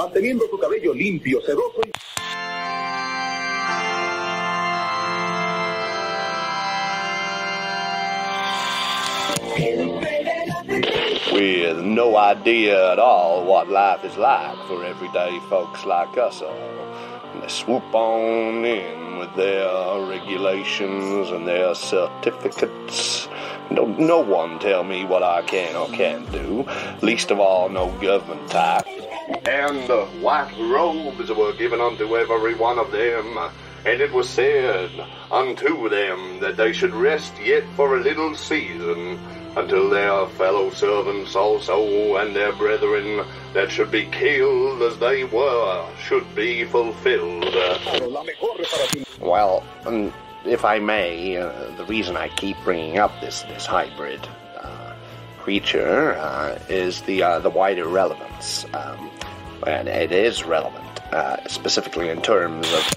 manteniendo cabello limpio, sedoso y... with no idea at all what life is like for everyday folks like us all. And they swoop on in with their regulations and their certificates. Don't no one tell me what I can or can't do, least of all no government type. And white robes were given unto every one of them. And it was said unto them that they should rest yet for a little season until their fellow servants also and their brethren that should be killed as they were should be fulfilled. Well, um, if I may, uh, the reason I keep bringing up this this hybrid uh, creature uh, is the uh, the wider relevance, um, and it is relevant. Uh, specifically in terms of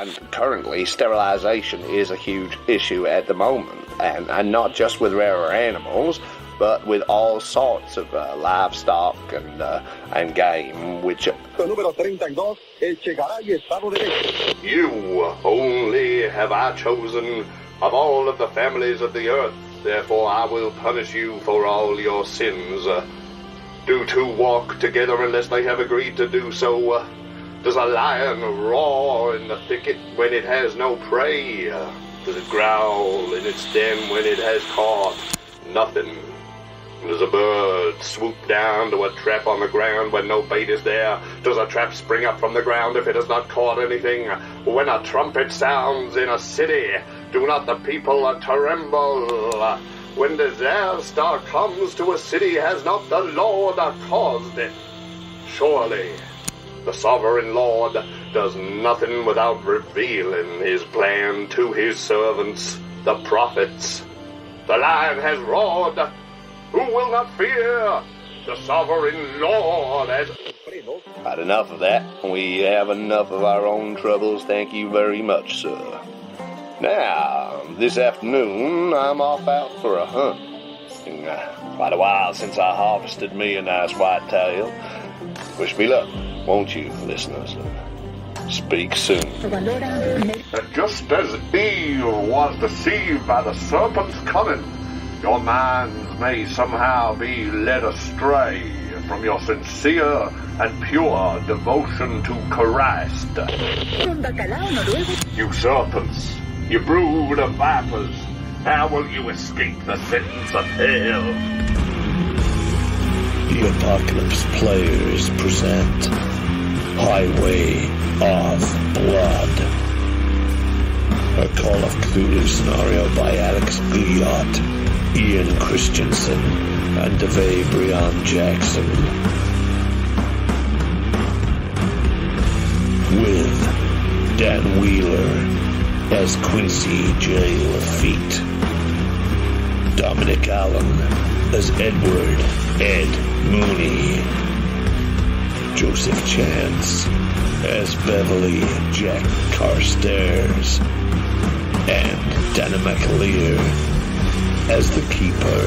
and currently sterilization is a huge issue at the moment and, and not just with rarer animals but with all sorts of uh, livestock and uh, and game which Número 32, el Che Garay, Estado de México. you only have I chosen of all of the families of the earth therefore I will punish you for all your sins uh, do two walk together unless they have agreed to do so uh, does a lion roar in the thicket when it has no prey? Uh, Does it growl in its den when it has caught nothing? Does a bird swoop down to a trap on the ground when no bait is there? Does a trap spring up from the ground if it has not caught anything? When a trumpet sounds in a city, do not the people tremble? When disaster comes to a city, has not the Lord caused it? Surely the sovereign Lord does nothing without revealing his plan to his servants, the prophets. The lion has roared. Who will not fear? The sovereign Lord has. Had enough of that. We have enough of our own troubles, thank you very much, sir. Now, this afternoon, I'm off out for a hunt. Been, uh, quite a while since I harvested me a nice whitetail. Wish me luck, won't you, listeners? Speak soon. And just as Eve was deceived by the serpent's cunning, your minds may somehow be led astray from your sincere and pure devotion to Christ. Un You serpents, you brood of vipers, how will you escape the sentence of hell? The Apocalypse Players present Highway of Blood. A Call of Cthulhu scenario by Alex Guillotte, Ian Christiansen, and Davae Breon Jaxson. With Dan Wheeler as Quincy J. Lafitte. Dominic Allen as Edward Ed Mooney. Joseph Chance as Beverley Jack Carstairs. And Danann McAleer as the Keeper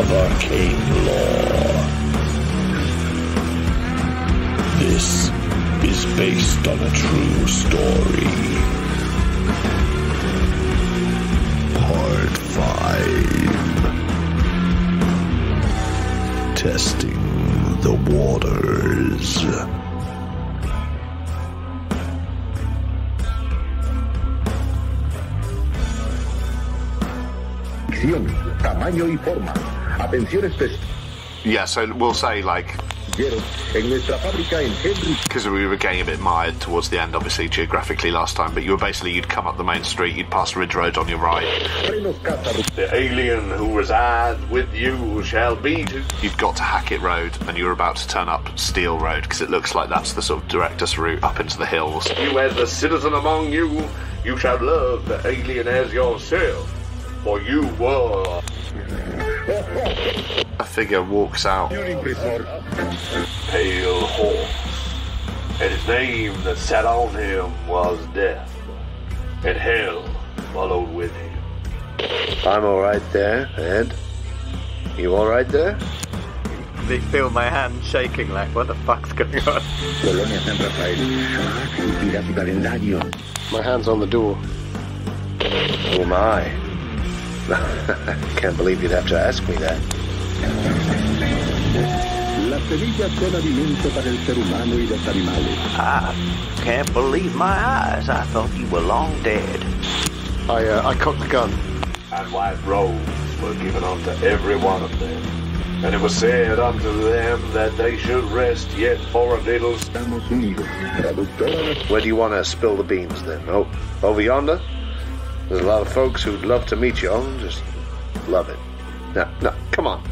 of Arcane Law. This is based on a true story. Part 5 Testing the Waters. Acción, tamaño y forma. Atención especial. Yeah, so we'll say like En nuestra fábrica en Henry because we were getting a bit mired towards the end, obviously geographically last time. But you were basically you'd come up the main street, you'd pass Ridge Road on your right. The alien who resides with you shall be to. You'd got to Hackett Road, and you were about to turn up Steel Road because it looks like that's the sort of directus route up into the hills. You as the citizen among you, you shall love the alien as yourself. For you were A figure walks out. pale horse, and his name that sat on him was Death, and Hell followed with him. I'm all right there, Ed. You all right there? They feel my hand shaking like, what the fuck's going on? Colonia San Rafael. Mira tu calendario. My hand's on the door. Oh my. Can't believe you'd have to ask me that. Las semillas son alimento para el ser humano y los animales. I can't believe my eyes. I thought you were long dead. I, uh, I cocked the gun. And white robes were given unto every one of them. And it was said unto them that they should rest yet for a little. Estamos unidos. Where do you want to spill the beans then? Oh, over yonder? There's a lot of folks who'd love to meet you, Owen. Just love it. Now, now, come on.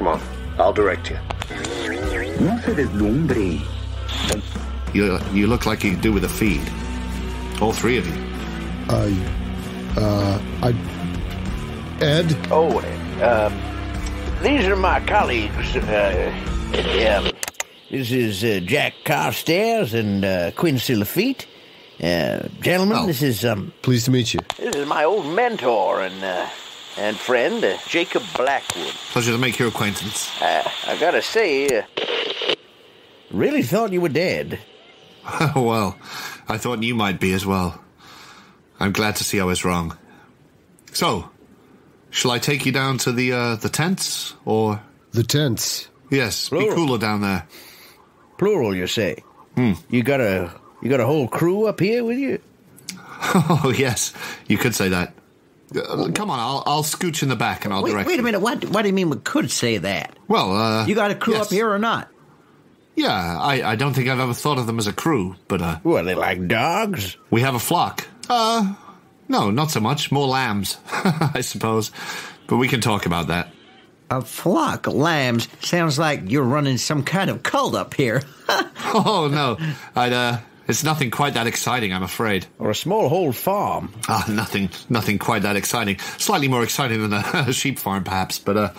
Come on. I'll direct you. No se deslumbre. You, you look like you do with a feed. All three of you. I, uh, I, Ed, Oh, um, these are my colleagues. Uh, um, this is uh, Jack Carstairs and uh, Quincy Lafitte. Uh, gentlemen, Oh. this is um, pleased to meet you. this is my old mentor and uh, and friend uh, Jacob Blackwood. Pleasure to make your acquaintance. Uh, I gotta say, uh, really thought you were dead. well, I thought you might be as well. I'm glad to see I was wrong. So, shall I take you down to the uh, the tents, or The tents. yes, be cooler down there. Plural, you say? Hmm. You got a you got a whole crew up here with you? Oh yes, you could say that. Uh, come on, I'll I'll scooch in the back and I'll Wait, direct. wait a you. minute. What What do you mean we could say that? Well, uh, You got a crew yes. up here or not? Yeah, I, I don't think I've ever thought of them as a crew, but uh, What, they like dogs? we have a flock. Uh, no, not so much. More lambs, I suppose. But we can talk about that. A flock of lambs sounds like you're running some kind of cult up here. Oh no, I'd uh, it's nothing quite that exciting, I'm afraid. Or a small whole farm? Ah, nothing, nothing quite that exciting. Slightly more exciting than a, a sheep farm, perhaps. But uh,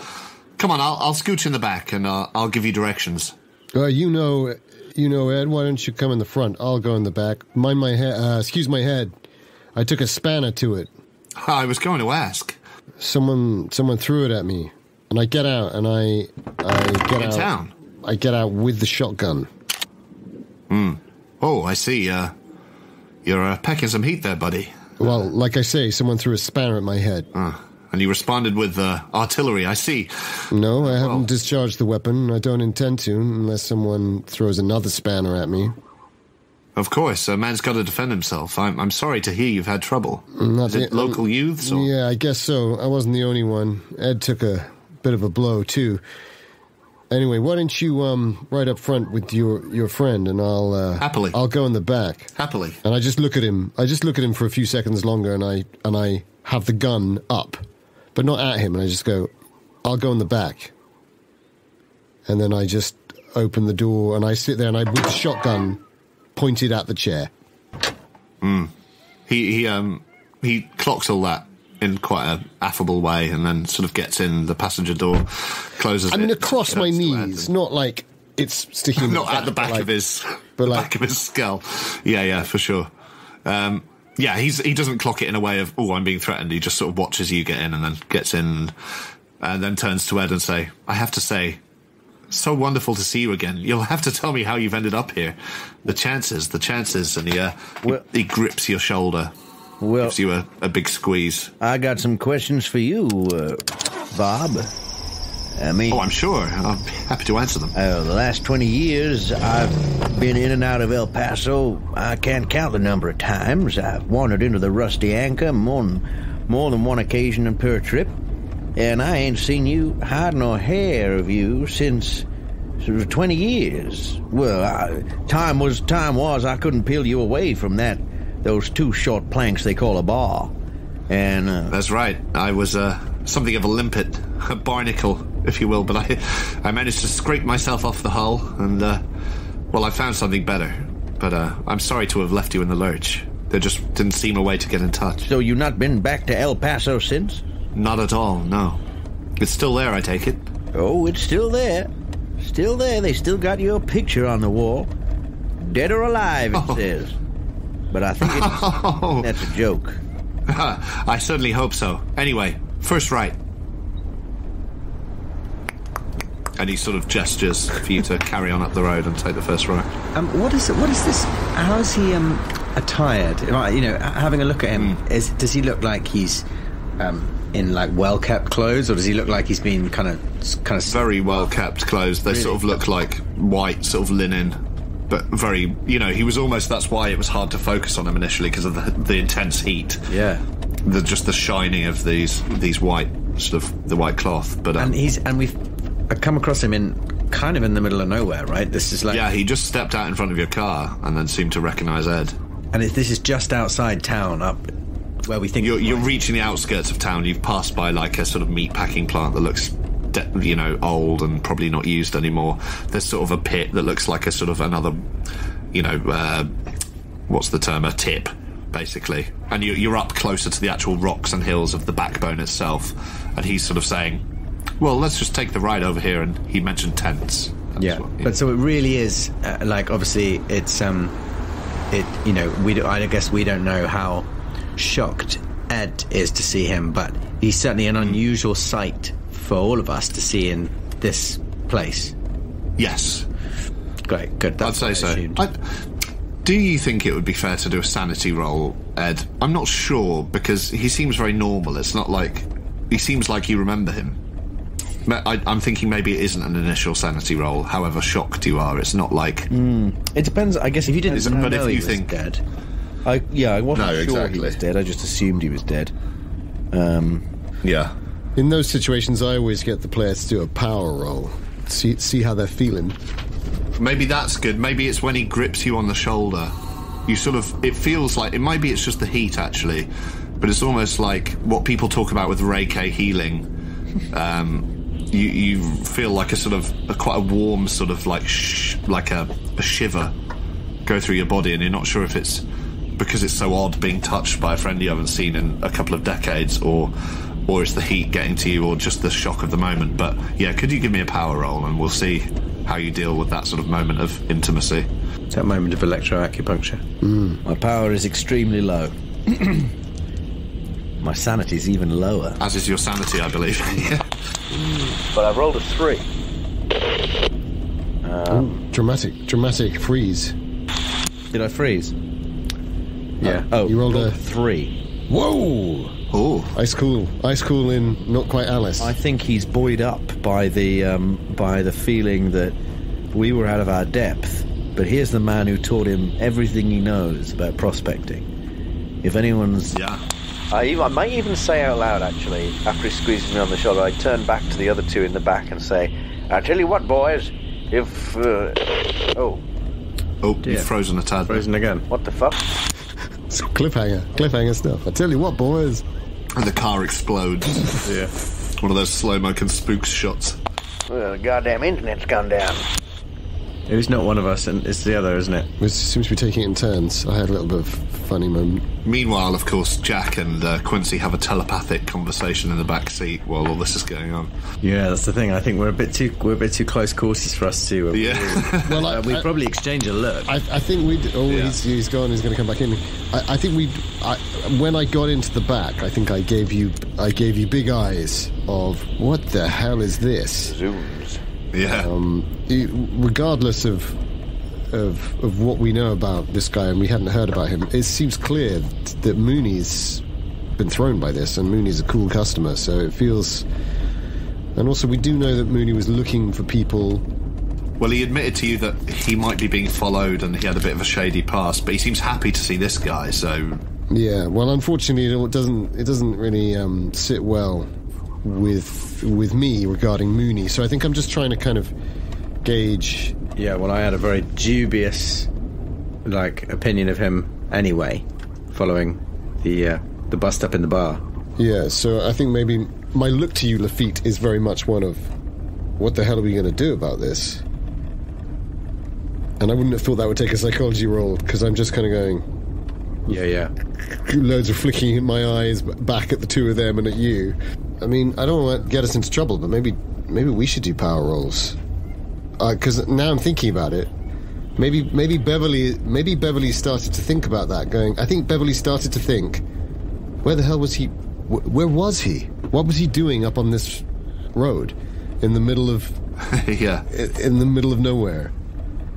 come on, I'll I'll scooch in the back and uh, I'll give you directions. Uh, you know, you know, Ed. Why don't you come in the front? I'll go in the back. Mind my head. Uh, excuse my head. I took a spanner to it. I was going to ask. Someone, someone threw it at me, and I get out, and I, I get In out. town? I get out with the shotgun. Oh, I see. Uh, you're uh, packing some heat there, buddy. Well, like I say, someone threw a spanner at my head. Ah, and you responded with uh, artillery. I see. No, I haven't Well- discharged the weapon. I don't intend to, unless someone throws another spanner at me. Of course, a man's got to defend himself. I'm I'm sorry to hear you've had trouble. Not Is it the- local youths? Or? Yeah, I guess so. I wasn't the only one. Ed took a bit of a blow too. Anyway, why don't you um right up front with your your friend, and I'll uh, Happily. I'll go in the back. Happily. And I just look at him. I just look at him for a few seconds longer, and I and I have the gun up, but not at him. And I just go, I'll go in the back. And then I just open the door, and I sit there, and I with the shotgun pointed at the chair. He he um he clocks all that in quite a affable way, and then sort of gets in the passenger door, closes. I mean, it, across my turns to Ed knees, not like it's sticking. not at the back like- of his, but the like- back of his skull. Yeah, yeah, for sure. Um, yeah, he's he doesn't clock it in a way of oh I'm being threatened. He just sort of watches you get in and then gets in, and then turns to Ed and say, "I have to say, so wonderful to see you again. You'll have to tell me how you've ended up here. The chances, the chances." And he uh, Well- he, he grips your shoulder, Well, gives you a, a big squeeze. I got some questions for you, uh, Bob. I mean, Oh, I'm sure. I'm happy to answer them. uh, the last 20 years, I've been in and out of El Paso. I can't count the number of times. I've wandered into the Rusty Anchor more than, more than one occasion and per trip. And I ain't seen you hide nor hair of you since sort 20 years. Well, I, time was time was I couldn't peel you away from that those two short planks they call a bar. And uh, That's right. I was uh, something of a limpet, a barnacle, if you will, but I, I managed to scrape myself off the hull, and uh, well, I found something better. But uh, I'm sorry to have left you in the lurch. There just didn't seem a way to get in touch. so you've not been back to El Paso since? Not at all. No, it's still there. I take it. Oh, it's still there. Still there. They still got your picture on the wall. Dead or alive, it Oh. says. But I think it's, Oh, that's a joke. I certainly hope so. Anyway, first right. and he sort of gestures for you to carry on up the road and take the first right. Um, what is what is this? How is he um, attired? Right, You know, having a look at him, is does he look like he's um, in like well kept clothes, or does he look like he's been kind of kind of Very well kept clothes. They Really? sort of look like white, sort of linen, but very, you know, he was almost. That's why it was hard to focus on him initially because of the, the intense heat. Yeah. The just the shining of these these white sort of the white cloth. But um, And he's and we've uh, come across him in kind of in the middle of nowhere, right? This is like yeah, he just stepped out in front of your car and then seemed to recognise Ed. and it, this is just outside town, up where we think You're, you're reaching the outskirts of town. You've passed by like a sort of meat packing plant that looks, you know, old and probably not used anymore. There's sort of a pit that looks like a sort of another, you know, uh, what's the term? A tip, basically. And you, you're up closer to the actual rocks and hills of the backbone itself. And he's sort of saying, "Well, let's just take the ride over here." And he mentioned tents. Yeah. what- But so it really is uh, like obviously it's um it you know we do, I guess we don't know how shocked Ed is to see him, but he's certainly an unusual sight for all of us to see in this place. Yes. Great. Good. That's I'd say I so. I, do you think it would be fair to do a sanity roll, Ed? I'm not sure because he seems very normal. It's not like he seems like you remember him. I, I'm thinking maybe it isn't an initial sanity roll. However shocked you are, it's not like. It depends. I guess if you didn't But if know you he was think- dead, I yeah, I wasn't No, sure exactly. he was dead. I just assumed he was dead. Um, yeah. In those situations, I always get the players to do a power roll. See, see how they're feeling. Maybe that's good. Maybe it's when he grips you on the shoulder. You sort of. It feels like. It might be it's just the heat, actually. But it's almost like what people talk about with Reiki healing. Um, you, you feel like a sort of. A, quite a warm, sort of like. Sh- like a, a shiver go through your body, and you're not sure if it's because it's so odd being touched by a friend you haven't seen in a couple of decades, or. Or is the heat getting to you, or just the shock of the moment? But yeah, could you give me a power roll, and we'll see how you deal with that sort of moment of intimacy. It's that moment of electroacupuncture. Hmm. my power is extremely low. my sanity is even lower. As is your sanity, I believe. Yeah. But I've rolled a three. Um, Ooh, dramatic, dramatic freeze. Did I freeze? Yeah. Oh, You rolled a- three. Whoa! Oh, Ice cool, ice cool in not quite Alice. I think he's buoyed up by the um, by the feeling that we were out of our depth. But here's the man who taught him everything he knows about prospecting. If anyone's yeah. I, even, I might even say out loud, actually, after he squeezes me on the shoulder, I turn back to the other two in the back and say, I tell you what, boys, if. Uh, oh, Oh, Dear. you've frozen a tad. Frozen again. what the fuck? It's cliffhanger, cliffhanger stuff. I tell you what, boys. And the car explodes. Yeah. One of those slow mo can spooks shots. Well, the goddamn internet's gone down. It was not one of us, and it's the other, isn't it? We seem to be taking it in turns. I had a little bit of funny moment. Meanwhile, of course, Jack and uh, Quincy have a telepathic conversation in the back seat while all this is going on. Yeah, that's the thing. I think we're a bit too we're a bit too close quarters for us to. Uh, Yeah. Well, I, uh, we I- probably exchange a look. I, I think we. Oh, Yeah. he's, he's gone. He's going to come back in. I, I think we. I, when I got into the back, I think I gave you. I gave you big eyes of what the hell is this? Zooms. yeah. Um, regardless of of of what we know about this guy, and we hadn't heard about him, it seems clear that Mooney's been thrown by this, and Mooney's a cool customer. So it feels. And also, we do know that Mooney was looking for people well, he admitted to you that he might be being followed and he had a bit of a shady past, but he seems happy to see this guy, so. Yeah, well, unfortunately, it doesn't it doesn't really um, sit well with with me regarding Mooney. So I think I'm just trying to kind of gauge. Yeah, well, I had a very dubious, like, opinion of him anyway, following the uh, the bust up in the bar. Yeah, so I think maybe my look to you, Lafitte, is very much one of, what the hell are we going to do about this? And I wouldn't have thought that would take a psychology roll because I'm just kind of going Yeah, yeah. loads of flicking in my eyes back at the two of them and at you. I mean, I don't want to get us into trouble, but maybe maybe we should do power rolls. Because now I'm thinking about it. Maybe maybe Beverley maybe Beverley started to think about that. Going, I think Beverley started to think, where the hell was he? Wh- where was he? What was he doing up on this road? in the middle of yeah. in the middle of nowhere.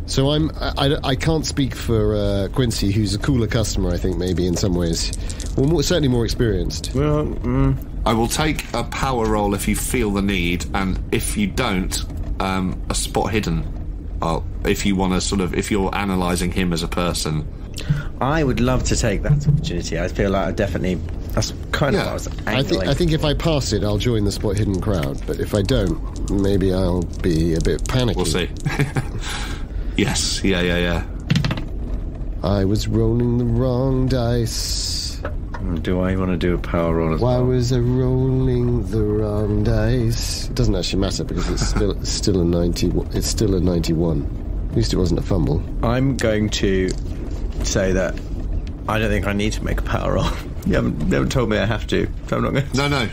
So I'm I, I, I can't speak for uh, Quincy, who's a cooler customer, I think maybe in some ways. Well, more, certainly more experienced. Well, mm, I will take a power roll if you feel the need, and if you don't, um, a spot hidden. I'll, if you want to sort of, if you're analysing him as a person, I would love to take that opportunity. I feel like I definitely. That's kind of what I was I think. I think if I pass it, I'll join the spot hidden crowd. But if I don't, maybe I'll be a bit panicky. we'll see. yes, yeah, yeah, yeah. I was rolling the wrong dice. Do I want to do a power roll as Why well? was I rolling the wrong dice? It doesn't actually matter because it's still still a ninety. It's still a ninety-one. At least it wasn't a fumble. I'm going to say that I don't think I need to make a power roll. You haven't, you haven't told me I have to, so I'm not going to. No, no.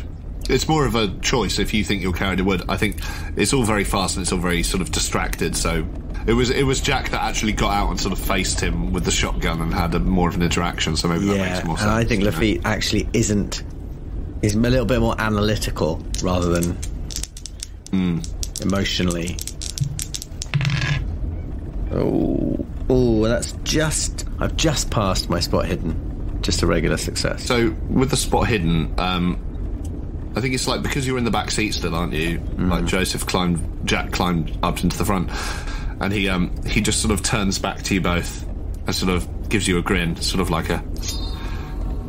It's more of a choice if you think you're carried a wood. I think it's all very fast and it's all very sort of distracted. So it was it was Jack that actually got out and sort of faced him with the shotgun and had a, more of an interaction. So maybe that makes more and sense. I think Lafitte actually isn't. Is a little bit more analytical rather than emotionally. Oh, oh, that's just. I've just passed my spot hidden. Just a regular success. So with the spot hidden, um, I think it's like because you're in the back seat still, aren't you? Like Joseph climbed, Jack climbed up into the front, and he um, he just sort of turns back to you both and sort of gives you a grin, sort of like a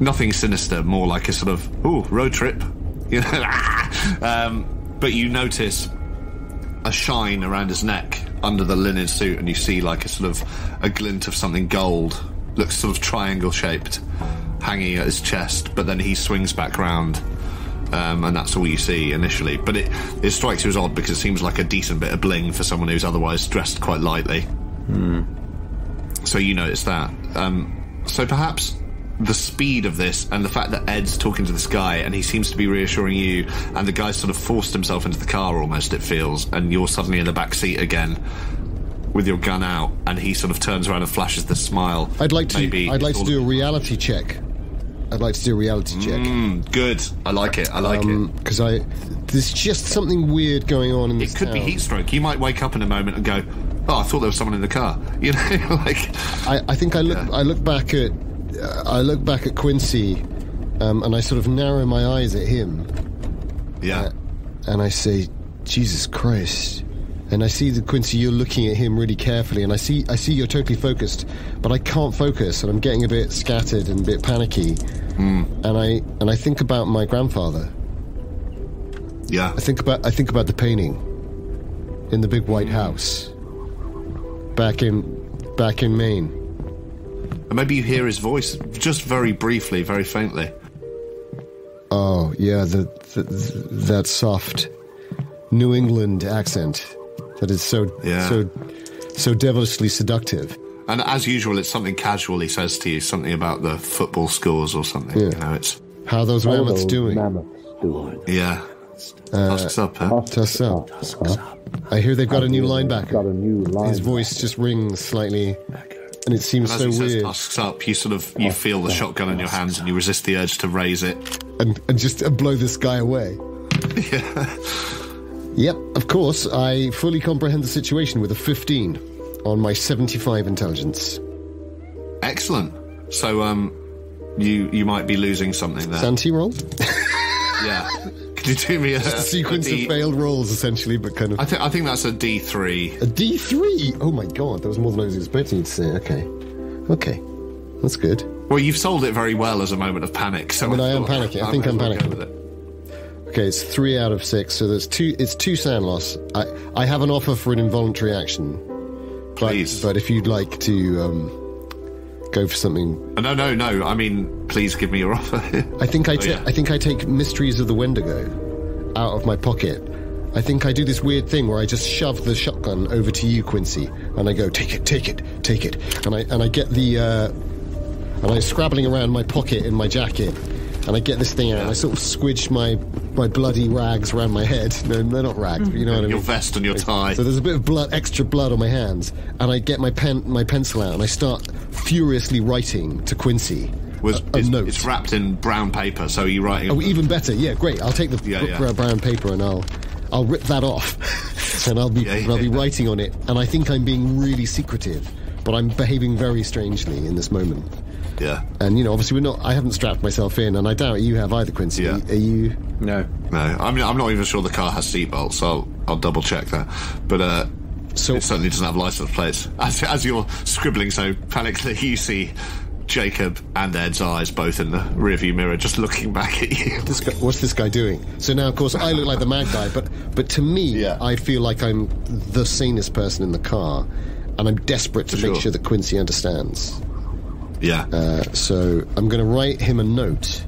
nothing sinister, more like a sort of ooh road trip, you know. um, but you notice a shine around his neck under the linen suit, and you see like a sort of a glint of something gold, looks sort of triangle shaped, hanging at his chest. But then he swings back round, um, and that's all you see initially. But it it strikes you as odd because it seems like a decent bit of bling for someone who's otherwise dressed quite lightly. So you notice that. Um, so perhaps the speed of this and the fact that Ed's talking to this guy and he seems to be reassuring you, and the guy sort of forced himself into the car almost, it feels, and you're suddenly in the back seat again with your gun out, and he sort of turns around and flashes the smile. I'd like to. Maybe I'd like to do a reality check. I'd like to do a reality check. Mm, good. I like it. I like it. Because I, there's just something weird going on in this It could be town. heat stroke. You might wake up in a moment and go, "Oh, I thought there was someone in the car." You know, like I, I think I look. I look back at. Uh, I look back at Quincy, um, and I sort of narrow my eyes at him, yeah. and I say, "Jesus Christ." And I see that Quincy, you're looking at him really carefully, and I see, I see you're totally focused, but I can't focus, and I'm getting a bit scattered and a bit panicky. Hmm. And I, and I think about my grandfather. Yeah. I think about, I think about the painting in the big white house, back in, back in Maine. And maybe you hear his voice just very briefly, very faintly. Oh yeah, the, the, that soft New England accent that is so Yeah. so so devilishly seductive. And as usual, it's something casual he says to you, something about the football scores or something. Yeah. You know, it's How are those mammoths doing? yeah. Tusks up, huh? Tuss up. I hear they've got a new linebacker. His voice just rings slightly, and it seems As so he says weird. tusks up, you sort of you feel the shotgun in your hands and you resist the urge to raise it. and, and just uh, blow this guy away. Yep, of course, I fully comprehend the situation with a 15 on my 75 intelligence. Excellent. So um you you might be losing something there. Sanity roll? yeah. Could you do me a, A sequence a D- of failed rolls, essentially, but kind of. I think I think that's a D three. A D3? Oh my god, that was more than I was expecting you to say. Okay. Okay. That's good. Well, you've sold it very well as a moment of panic. So I mean, I am panicking. I think I'm go panicking. Okay, it's three out of six, so there's two. It's two SAN loss. I I have an offer for an involuntary action. But, Please. But if you'd like to um, go for something, Uh, No, no, no. I mean, please give me your offer. I think I Oh, yeah. I think I take Mysteries of the Wendigo out of my pocket. I think I do this weird thing where I just shove the shotgun over to you, Quincy, and I go, "Take it, take it, take it," and I and I get the uh, and I'm scrabbling around my pocket in my jacket, and I get this thing out, and I sort of squidge my my bloody rags around my head. No, they're not rags, but you know what I mean. Your vest and your tie. So there's a bit of blood, extra blood on my hands, and I get my pen, my pencil out, and I start furiously writing to Quincy Was a, a it's, note. it's wrapped in brown paper, so you're writing. Oh, even better. Yeah, great. I'll take the Yeah, yeah. brown paper and I'll I'll rip that off, and I'll be I'll be writing on it. And I think I'm being really secretive, but I'm behaving very strangely in this moment. Yeah. And you know, obviously, we're not. I haven't strapped myself in, and I doubt you have either, Quincy. Yeah. Are you? No. No, I'm, I'm not even sure the car has seatbelts, so I'll, I'll double check that. But uh, so it certainly doesn't have license plates. As, as you're scribbling so panically, you see Jacob and Ed's eyes both in the rearview mirror, just looking back at you. This guy, what's this guy doing? So now, of course, I look like the mad guy, but but to me, yeah. I feel like I'm the sanest person in the car, and I'm desperate to For make sure. sure that Quincy understands. Yeah. Uh, so I'm going to write him a note.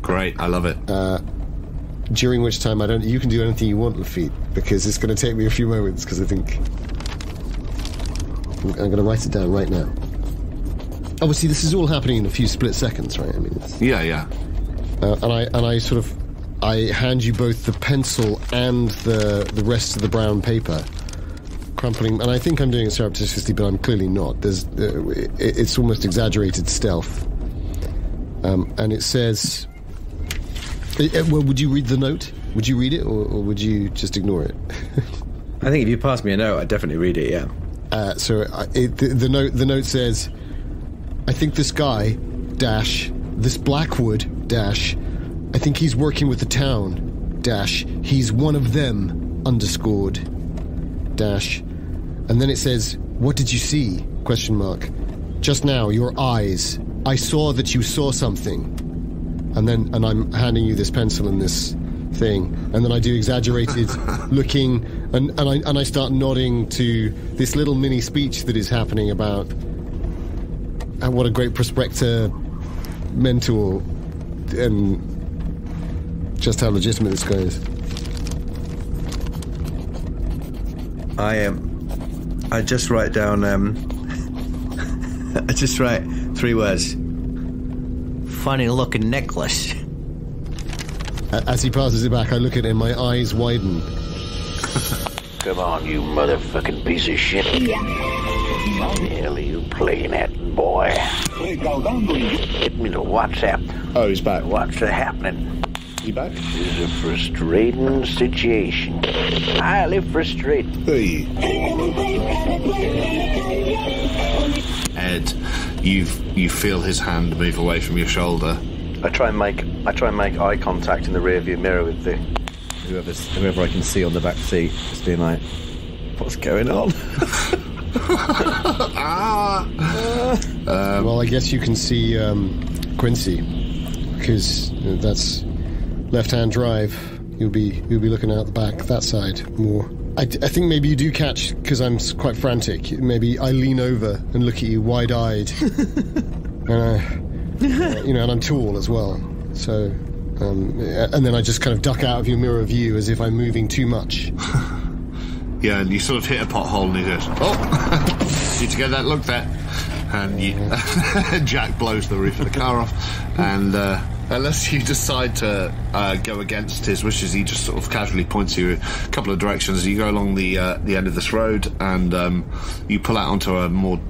Great, I love it. Uh, during which time I don't. You can do anything you want, Lafitte, because it's going to take me a few moments. Because I think I'm, I'm going to write it down right now. Obviously, this is all happening in a few split seconds, right? I mean, it's, Yeah, yeah. uh, and I and I sort of I hand you both the pencil and the the rest of the brown paper, crumpling. And I think I'm doing it surreptitiously, but I'm clearly not. There's uh, it's almost exaggerated stealth. Um, and it says, uh, uh, "Well, would you read the note? Would you read it, or, or would you just ignore it?" I think if you pass me a note, I'd definitely read it. Yeah. Uh, so uh, it, the, the note the note says, "I think this guy dash this Blackwood dash. I think he's working with the town dash. He's one of them underscored dash." And then it says, "What did you see?" Question mark. Just now, your eyes. I saw that you saw something. And then, and I'm handing you this pencil and this thing, and then I do exaggerated looking, and, and I and I start nodding to this little mini speech that is happening about and what a great prospector, mentor, and just how legitimate this guy is. I um, I just write down um, I just write three words. Funny looking necklace. As he passes it back, I look at him. my eyes widen. Come on, you motherfucking piece of shit. What the hell are you playing at, boy? Hit me the WhatsApp. Oh, he's back. What's happening? You back? This is a frustrating situation. Highly frustrating. Hey. Ed, you've you feel his hand move away from your shoulder. I try and make I try and make eye contact in the rearview mirror with the Whoever's whoever I can see on the back seat, just being like, "What's going on?" ah. well, I guess you can see um, Quincy because that's left-hand drive. You'll be you'll be looking out the back that side more. I, I think maybe you do catch because I'm quite frantic. Maybe I lean over and look at you wide-eyed, and I, you know, and I'm tall as well. So, um, and then I just kind of duck out of your mirror view as if I'm moving too much. Yeah, and you sort of hit a pothole and he goes, Oh, need to get that look there. And you, Jack blows the roof of the car off. And uh, unless you decide to uh, go against his wishes, he just sort of casually points you a couple of directions. You go along the uh, the end of this road and um, you pull out onto a more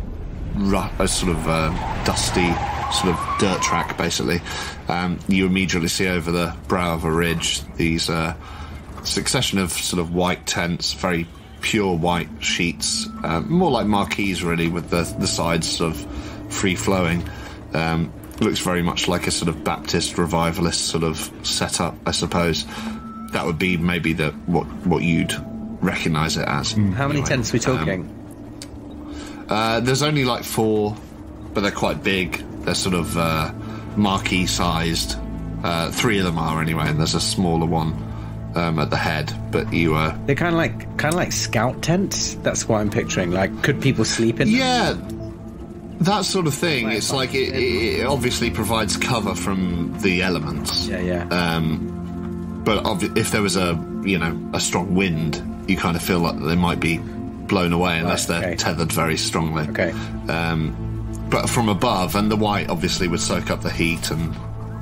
rough, a sort of uh, dusty sort of dirt track, basically. Um, you immediately see over the brow of a ridge these uh, succession of sort of white tents, very pure white sheets, uh, more like marquees really, with the the sides sort of free flowing. Um, looks very much like a sort of Baptist revivalist sort of setup, I suppose. That would be maybe the what what you'd recognise it as. How many Anyway, tents are we um, talking? uh, there's only like four, but they're quite big. They're sort of uh, marquee sized. Uh, three of them are anyway, and there's a smaller one um, at the head. But you, uh, They're kind of like kind of like scout tents. That's what I'm picturing. Like, could people sleep in? them? yeah, that sort of thing. It's like it, it obviously provides cover from the elements. Yeah, yeah. Um, but obvi- if there was a you know a strong wind, you kind of feel like they might be blown away unless Right, they're okay. tethered very strongly. Okay. Um, but from above, and the white obviously would soak up the heat and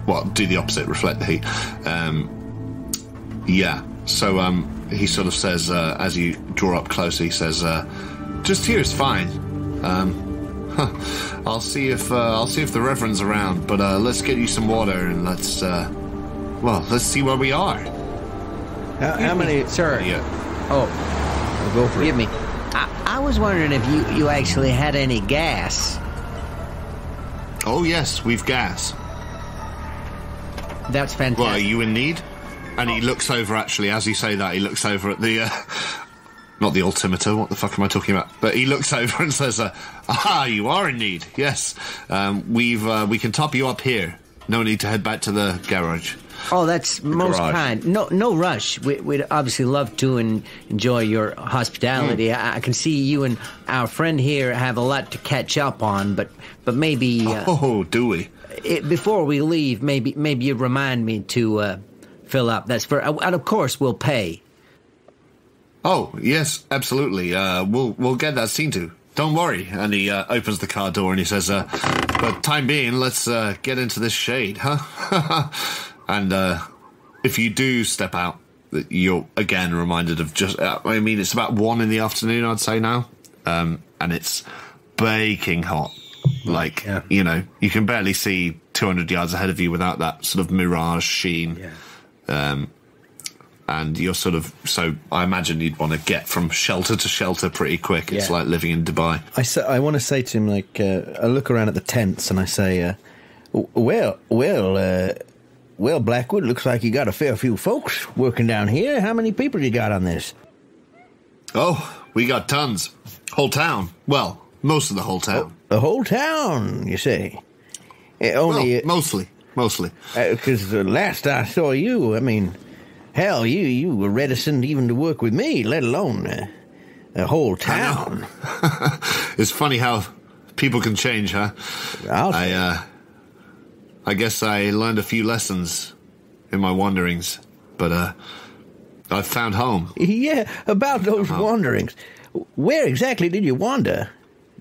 well do the opposite, reflect the heat. Um, yeah. So um, he sort of says uh, as you draw up closer, he says, uh, "Just here is fine." Um, I'll see if uh, I'll see if the Reverend's around, but uh, let's get you some water and let's uh, well let's see where we are. How, how many, sir? Yeah. Oh, go for forgive me. I, I was wondering if you, you actually had any gas. Oh yes, we've gas. That's fantastic. Well, are you in need? And he looks over. Actually, as you say that, he looks over at the. Uh, not the altimeter. What the fuck am I talking about? But he looks over and says, uh, "Ah, you are in need. Yes, um, we've uh, we can top you up here. No need to head back to the garage." Oh, that's most garage. kind. No, no rush. We, we'd obviously love to en- enjoy your hospitality. I, I can see you and our friend here have a lot to catch up on, but but maybe uh, Oh, do we? it, before we leave, maybe maybe you remind me to uh, fill up. That's for, and of course we'll pay. Oh yes, absolutely. Uh, we'll we'll get that seen to. Don't worry. And he uh, opens the car door and he says, uh, "For time being, let's uh, get into this shade, huh?" and uh, if you do step out, you're again reminded of just. Uh, I mean, it's about one in the afternoon, I'd say now, um, and it's baking hot. Like you know, you can barely see 200 yards ahead of you without that sort of mirage sheen. Um, and you're sort of so. I imagine you'd want to get from shelter to shelter pretty quick. It's Yeah. like living in Dubai. I say, I want to say to him like uh, I look around at the tents and I say, uh, "Well, well, uh, well, Blackwood, looks like you got a fair few folks working down here. How many people you got on this?" Oh, we got tons. Whole town. Well, most of the whole town. The whole town, you say? Eh, only Well, mostly, mostly. because uh, last I saw you, I mean, hell, you you were reticent even to work with me, let alone uh, a whole town. It's funny how people can change, huh? I'll I, uh, I guess I learned a few lessons in my wanderings, but uh, I found home. Yeah, about those wanderings. Where exactly did you wander,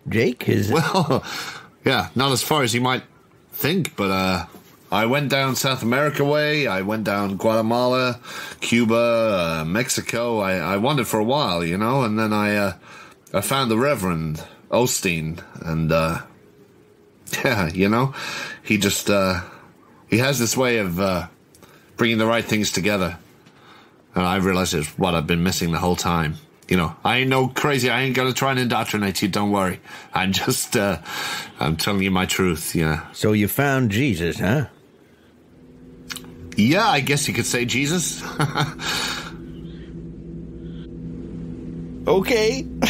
Jake? Is Well, yeah, not as far as you might think, but uh, I went down South America way. I went down Guatemala, Cuba, uh, Mexico. I, I wandered for a while, you know, and then I uh, I found the Reverend Osteen, and uh, yeah, you know, he just uh, he has this way of uh, bringing the right things together, and I realized it's what I've been missing the whole time. You know, I ain't no crazy. I ain't gonna try and indoctrinate you. Don't worry. I'm just, uh, I'm telling you my truth. Yeah. So you found Jesus, huh? Yeah, I guess you could say Jesus. Okay.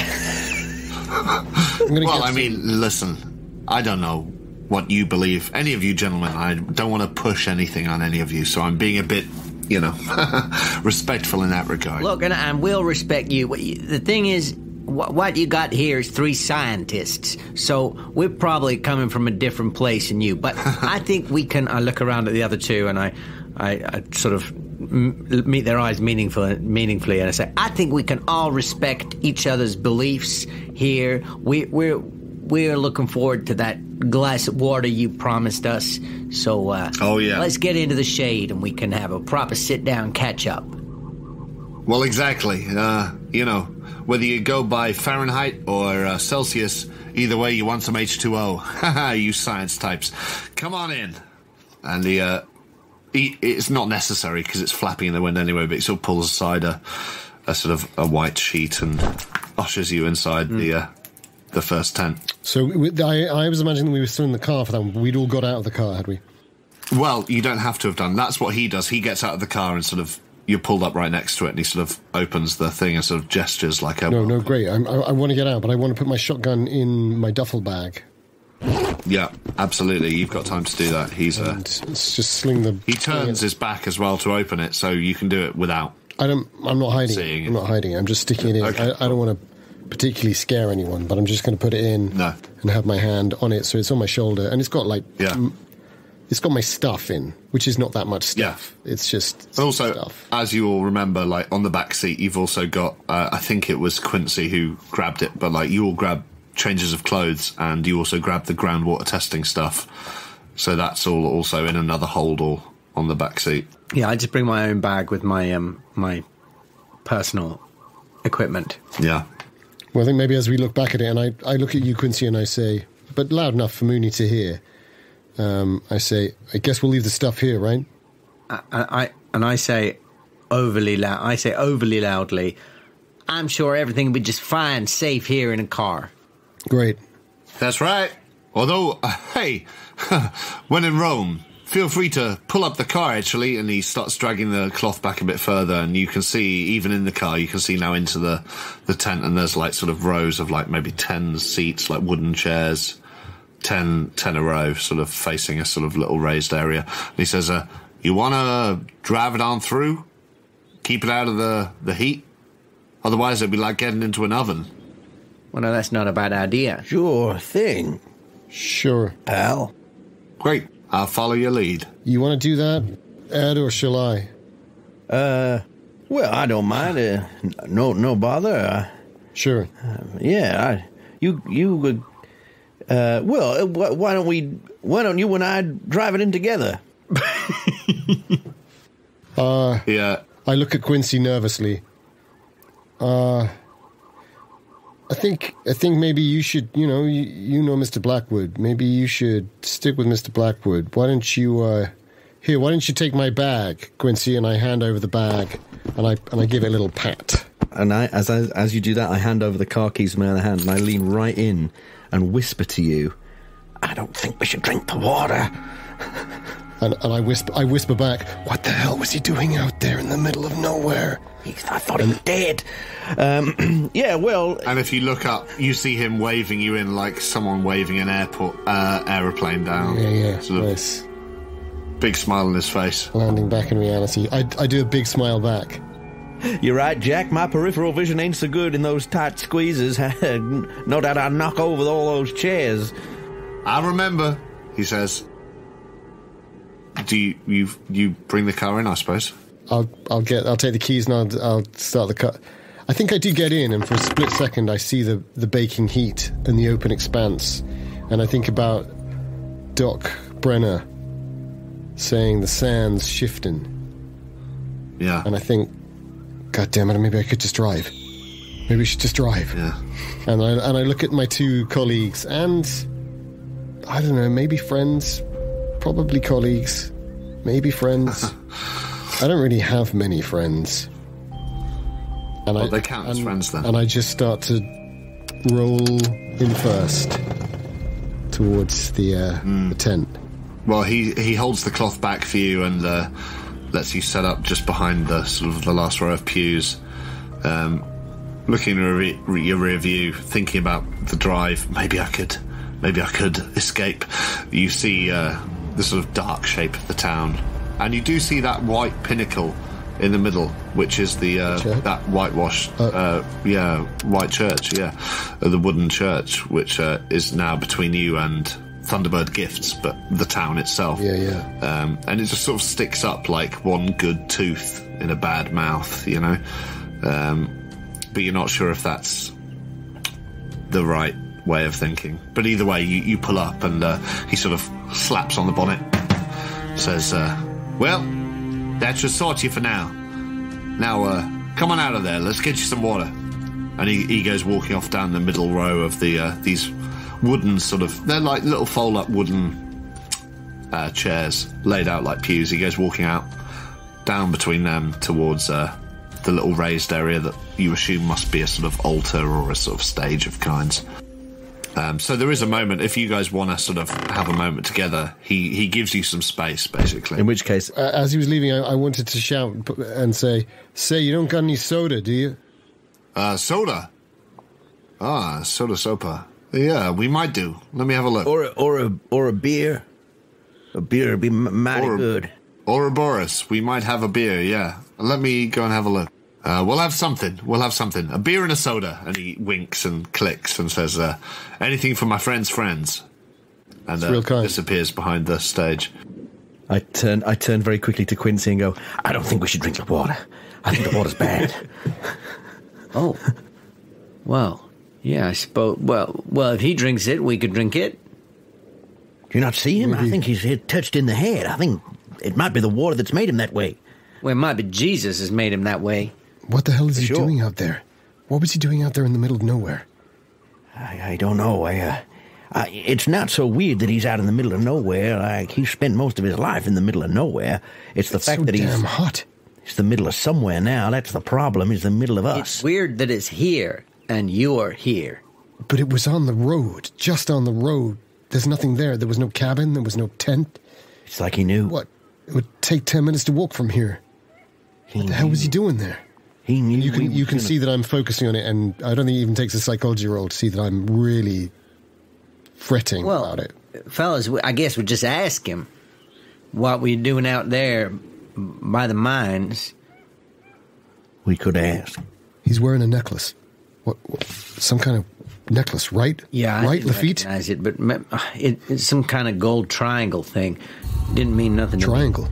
well, I mean, listen, I don't know what you believe. Any of you gentlemen, I don't want to push anything on any of you, so I'm being a bit, you know, respectful in that regard. Look, and I will respect you. The thing is, what you got here is three scientists, so we're probably coming from a different place than you. But I think we can. I look around at the other two, and I, I, I sort of m- meet their eyes meaningful, meaningfully, and I say, I think we can all respect each other's beliefs here. We, we're we're looking forward to that glass of water you promised us. So, uh, Oh, yeah. let's get into the shade, and we can have a proper sit down catch up. Well, exactly. Uh, you know, whether you go by Fahrenheit or uh, Celsius, either way, you want some H2O. Haha, you science types. Come on in. And the, uh, he, it's not necessary because it's flapping in the wind anyway, but sort of pulls aside a, a sort of a white sheet and ushers you inside the, uh, the first tent. So we- I, I was imagining we were still in the car for that one. but We'd all got out of the car, had we? Well, you don't have to have done. That's what he does. He gets out of the car and sort of, you're pulled up right next to it and he sort of opens the thing and sort of gestures like a, No, no, great. I'm, I, I want to get out, but I want to put my shotgun in my duffel bag. Yeah, absolutely. You've got time to do that. He's, uh, just sling the. He turns his back as well to open it, so you can do it without. I don't. I'm not hiding. Seeing it. I'm not hiding it. I'm just sticking it in. Okay. I, I don't want to particularly scare anyone, but I'm just going to put it in No. and have my hand on it, so it's on my shoulder, and it's got like Yeah. m- it's got my stuff in, which is not that much stuff. It's just also, as you all remember, like on the back seat, you've also got. Uh, I think it was Quincy who grabbed it, but like you all grab changes of clothes, and you also grab the groundwater testing stuff. So that's all also in another hold or on the back seat. Yeah, I just bring my own bag with my um my personal equipment. Yeah. Well, I think maybe as we look back at it, and I, I look at you, Quincy, and I say, but loud enough for Mooney to hear. Um, I say, I guess we'll leave the stuff here, right? I, I and I say, overly loud. I say overly loudly. I'm sure everything will be just fine, safe here in a car. Great. That's right. Although, uh, hey, when in Rome, feel free to pull up the car actually. And he starts dragging the cloth back a bit further, and you can see even in the car, you can see now into the the tent, and there's like sort of rows of like maybe ten seats, like wooden chairs, 10, 10 a row, sort of facing a sort of little raised area. And he says, uh, "You want to drive it on through? Keep it out of the the heat." Otherwise, it'd be like getting into an oven. Well, no, that's not a bad idea. Sure thing, Sure. pal. Great. I'll follow your lead. You want to do that, Ed, or shall I? Uh, well, I don't mind. Uh, no, no bother. Uh, Sure. yeah, I, you, you would. Uh, well, uh, wh- why don't we? Why don't you and I drive it in together? Uh, Yeah. I look at Quincy nervously. Uh, I think I think maybe you should. You know, you, you know Mr. Blackwood. Maybe you should stick with Mr. Blackwood. Why don't you? Uh, here, why don't you take my bag, Quincy? And I hand over the bag, and I and I give it a little pat. And I, as I, as you do that, I hand over the car keys to my other hand, and I lean right in and whisper to you, I don't think we should drink the water. And, and I whisper, I whisper back, "What the hell was he doing out there in the middle of nowhere?" He, I thought he was dead. Um, yeah, well, And if you look up, you see him waving you in like someone waving an airport uh, aeroplane down. Yeah, yeah, Sort of nice. big smile on his face. Landing back in reality, I, I do a big smile back. You're right, Jack. My peripheral vision ain't so good in those tight squeezes. no doubt I'd knock over all those chairs. I remember, he says. Do you you you bring the car in? I suppose. I'll I'll get I'll take the keys and I'll, I'll start the cut. I think I do get in, and for a split second, I see the the baking heat and the open expanse, and I think about Doc Brenner saying the sands shifting, Yeah. and I think, God damn it, maybe I could just drive. Maybe we should just drive. Yeah. And I and I look at my two colleagues, and I don't know, maybe friends, probably colleagues, maybe friends. I don't really have many friends. And Well, they count as friends then. And I just start to roll in first towards the uh, Hmm. the tent. Well, he he holds the cloth back for you and uh, lets you set up just behind the sort of the last row of pews. Um, looking re- re- your rear view, thinking about the drive. Maybe I could, maybe I could escape. You see uh, the sort of dark shape of the town, and you do see that white pinnacle in the middle, which is the uh, that whitewashed, uh, yeah, white church, yeah, the wooden church, which uh, is now between you and Thunderbird Gifts, but the town itself. Yeah, yeah. Um, and it just sort of sticks up like one good tooth in a bad mouth, you know. Um, but you're not sure if that's the right way of thinking. But either way, you, you pull up and uh, he sort of slaps on the bonnet, says, uh, "Well, that should sort you for now. Now, uh, come on out of there. Let's get you some water." And he, he goes walking off down the middle row of the uh, these wooden sort of they're like little fold up wooden uh, chairs laid out like pews. He goes walking out down between them towards uh, the little raised area that you assume must be a sort of altar or a sort of stage of kinds. Um, so there is a moment if you guys want to sort of have a moment together. He he gives you some space basically. in which case, Uh, as he was leaving, I, I wanted to shout and say, "Say, you don't got any soda, do you?" Uh, soda. Ah, soda sopa. Yeah, we might do. Let me have a look. Or a, or a or a beer. A beer would be m- mighty Or- good. Boris, We might have a beer, yeah. Let me go and have a look. Uh, we'll have something. We'll have something. A beer and a soda. And he winks and clicks and says, uh, anything for my friend's friends. And uh, real kind. disappears behind the stage. I turn I turn very quickly to Quincy and go, I don't think we should drink the water. I think the water's bad. Oh. Well, yeah, I suppose. Well, well, if he drinks it, we could drink it. Do you not see him? I think he's hit, touched in the head. I think it might be the water that's made him that way. Well, it might be Jesus has made him that way. What the hell is he Sure. doing out there? What was he doing out there in the middle of nowhere? I, I don't know. I, uh, I, it's not so weird that he's out in the middle of nowhere. Like he spent most of his life in the middle of nowhere. It's the fact so that he's damn hot. It's the middle of somewhere now. That's the problem. Is the middle of us. It's weird that it's here and you're here. But it was on the road, just on the road. There's nothing there. There was no cabin. There was no tent. It's like he knew. What? It would take ten minutes to walk from here. He what the hell was he doing there? He knew. You we can you can gonna- see that I'm focusing on it, and I don't think it even takes a psychology roll to see that I'm really fretting Well, about it. fellas, I guess we just ask him what we're doing out there by the mines. We could ask. He's wearing a necklace. What? what some kind of necklace, right? Yeah, I right, didn't Lafitte. recognize it, but it, it's some kind of gold triangle thing. Didn't mean nothing. Triangle.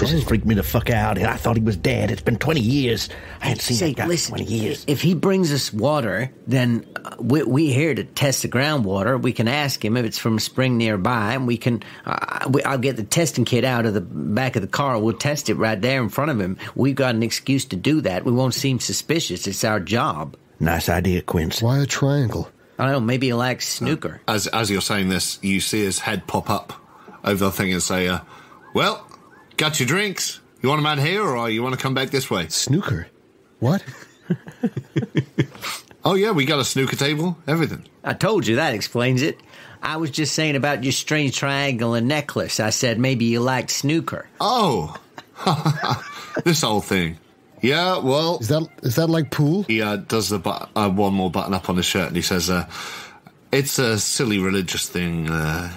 This has freaked me the fuck out. I thought he was dead. It's been 20 years. I hadn't seen Say, that guy listen, 20 years. if he brings us water, then uh, we, we here to test the groundwater. We can ask him if it's from a spring nearby, and we can. Uh, we, I'll get the testing kit out of the back of the car. We'll test it right there in front of him. We've got an excuse to do that. We won't seem suspicious. It's our job. Nice idea, Quince. Why a triangle? I don't know. Maybe he likes snooker. As as you're saying this, you see his head pop up over the thing and say, uh, "Well, got your drinks. You want them out here, or you want to come back this way?" Snooker. What? oh yeah, we got a snooker table. Everything. I told you that explains it. I was just saying about your strange triangle and necklace. I said maybe you liked snooker. Oh, this whole thing. Yeah, well, is that is that like pool? He uh, does the but- uh, one more button up on his shirt, and he says, uh, "It's a silly religious thing. Uh,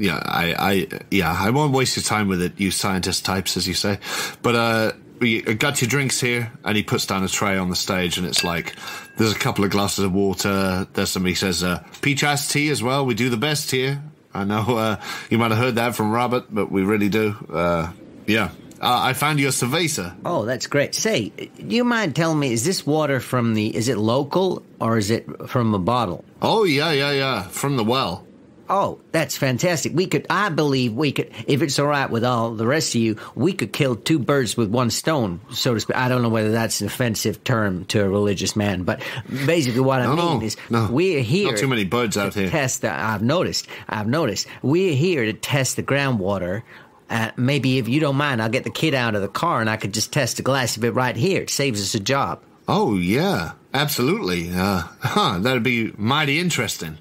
yeah, I, I, yeah, I won't waste your time with it, you scientist types, as you say. But uh, we got your drinks here." And he puts down a tray on the stage, and it's like there's a couple of glasses of water. There's somebody says, uh, "Peach iced tea as well. We do the best here." I know uh, you might have heard that from Robert, but we really do. Uh, yeah. Uh, I found you a cerveza. Oh, that's great. Say, do you mind telling me, is this water from the, is it local or is it from a bottle? Oh, yeah, yeah, yeah. From the well. Oh, that's fantastic. We could, I believe we could, if it's all right with all the rest of you, we could kill two birds with one stone, so to speak. I don't know whether that's an offensive term to a religious man, but basically what No, I no, mean is no. we're here. Not too many birds out here. Test the, I've noticed, I've noticed. We're here to test the groundwater. Uh, maybe if you don't mind, I'll get the kid out of the car and I could just test a glass of it right here. It saves us a job. Oh yeah, absolutely. Uh, huh, that'd be mighty interesting.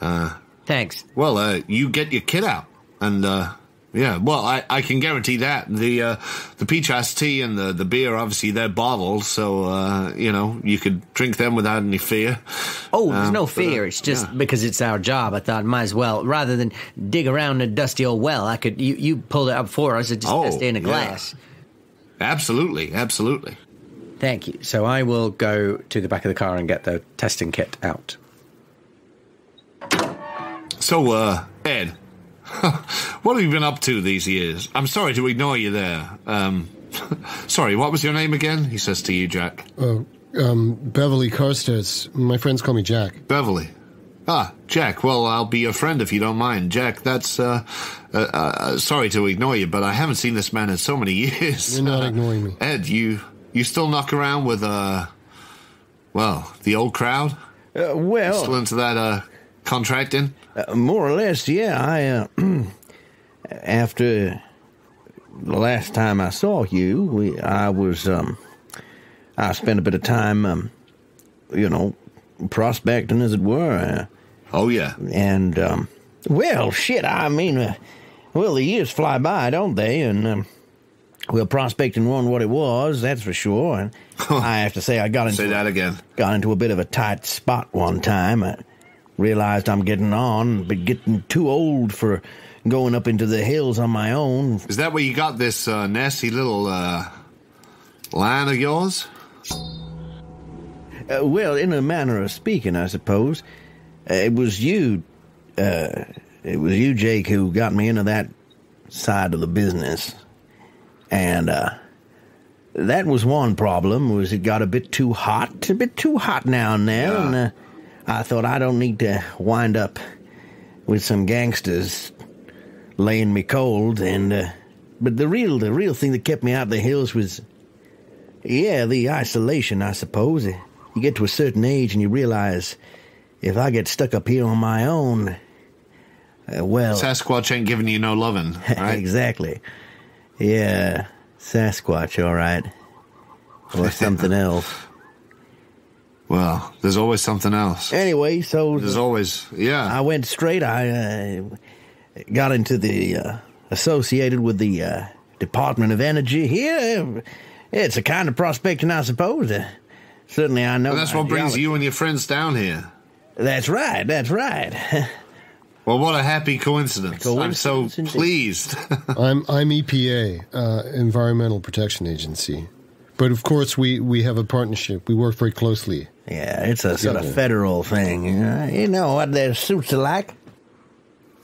Uh, Thanks. Well, uh, you get your kid out, and uh, yeah, well, I, I can guarantee that the uh, the peach iced tea and the, the beer, obviously, they're bottled, so uh, you know you could drink them without any fear. Oh, there's Um, no but, uh, fear. it's just yeah. because it's our job. I thought might as well, rather than dig around in a dusty old well, I could you you pulled it up for us and just Oh, it in a yeah. glass. Absolutely, absolutely. Thank you. So I will go to the back of the car and get the testing kit out. So, uh, Ed, what have you been up to these years? I'm sorry to ignore you there. Um, sorry, what was your name again? He says to you, Jack. Oh, um, Beverley Carstairs. My friends call me Jack. Beverley. Ah, Jack. Well, I'll be your friend if you don't mind. Jack, that's, uh, uh, uh sorry to ignore you, but I haven't seen this man in so many years. You're not ignoring me. Ed, you, you still knock around with, uh, well, the old crowd? Uh, well, Still into that, uh, contracting? Uh, more or less, yeah. I uh, after the last time I saw you, we I was um I spent a bit of time um you know prospecting as it were. Uh, oh yeah. And um well, shit, I mean uh, well, the years fly by, don't they? And um, well, prospecting wasn't what it was, that's for sure. And I have to say, I got into Say that again. got into a bit of a tight spot one time. I realized I'm getting on, but getting too old for going up into the hills on my own. Is that where you got this, uh, nasty little, uh, line of yours? Uh, well, in a manner of speaking, I suppose. Uh, it was you, uh, it was you, Jake, who got me into that side of the business. And, uh, that was one problem, was it got a bit too hot, a bit too hot now and then, and, uh, I thought I don't need to wind up with some gangsters laying me cold, and, uh, but the real, the real thing that kept me out of the hills was, yeah, the isolation, I suppose. You get to a certain age and you realize if I get stuck up here on my own, uh, well. Sasquatch ain't giving you no loving, right? exactly. Yeah, Sasquatch, all right. or something else. Well, there's always something else. Anyway, so There's always, yeah. I went straight. I uh, got into the uh, associated with the uh, Department of Energy here. It's a kind of prospecting, I suppose. Uh, certainly, I know. And that's my what brings you and your friends down here. That's right. That's right. Well, what a happy coincidence. I'm so indeed. pleased. I'm I'm EPA, uh, Environmental Protection Agency, but of course we we have a partnership. We work very closely. yeah, it's a sort of federal thing. Uh, you know what their suits are like.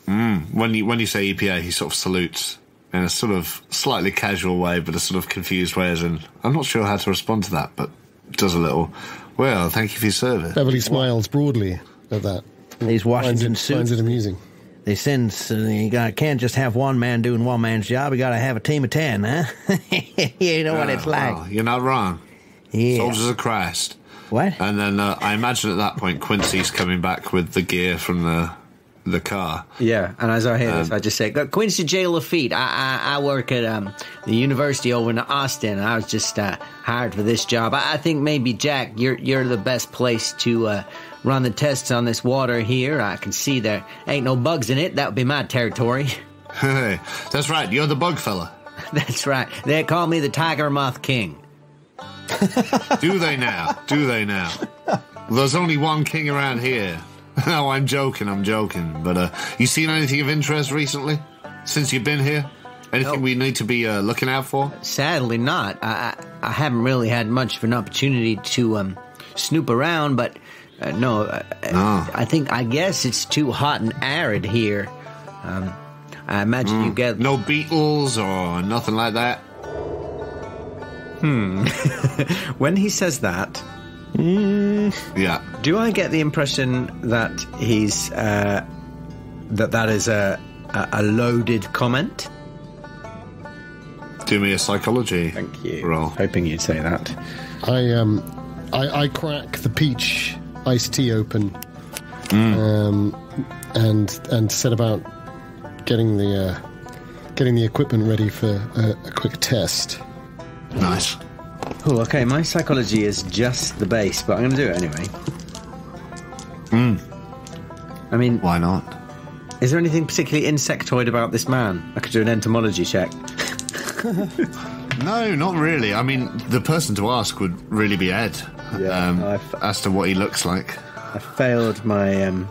Mm. When you when you say EPA, he sort of salutes in a sort of slightly casual way, but a sort of confused way, as in, I'm not sure how to respond to that, but does a little, well, thank you for your service. Beverley smiles broadly at that. These Finds Washington it, finds it amusing. They send. Uh, you got, can't just have one man doing one man's job. You got to have a team of ten, huh? you know what it's like. well, you're not wrong. Yeah. Soldiers of Christ. What? And then uh, I imagine at that point Quincy's coming back with the gear from the the car. Yeah, and as I hear this, Um, I just say, Quincy J. Lafitte. I, I, I work at um, the university over in Austin. I was just uh, hired for this job. I, I think maybe Jack, you're you're the best place to uh, run the tests on this water here. I can see there ain't no bugs in it. That would be my territory. Hey, that's right. You're the bug fella. That's right. They call me the Tiger Moth King. Do they now? Do they now? There's only one king around here. No, I'm joking. I'm joking. But uh, you seen anything of interest recently since you've been here? Anything we need to be uh, looking out for? Sadly, not. I, I I haven't really had much of an opportunity to um, snoop around, but uh, no, uh, Ah. I think I guess it's too hot and arid here. Um, I imagine you get no beetles or nothing like that. Hmm. when he says that, yeah. Do I get the impression that he's uh, that that is a a, a loaded comment? Do me a psychology. Thank you. Roll. Hoping you'd say that. I um, I, I crack the peach iced tea open, Mm. um, and and set about getting the uh, getting the equipment ready for a, a quick test. Nice. Oh, okay. My psychology is just the base, but I'm going to do it anyway. Mm. I mean, why not? Is there anything particularly insectoid about this man? I could do an entomology check. No, not really. I mean, the person to ask would really be Ed. Um, as to what he looks like. I failed my um,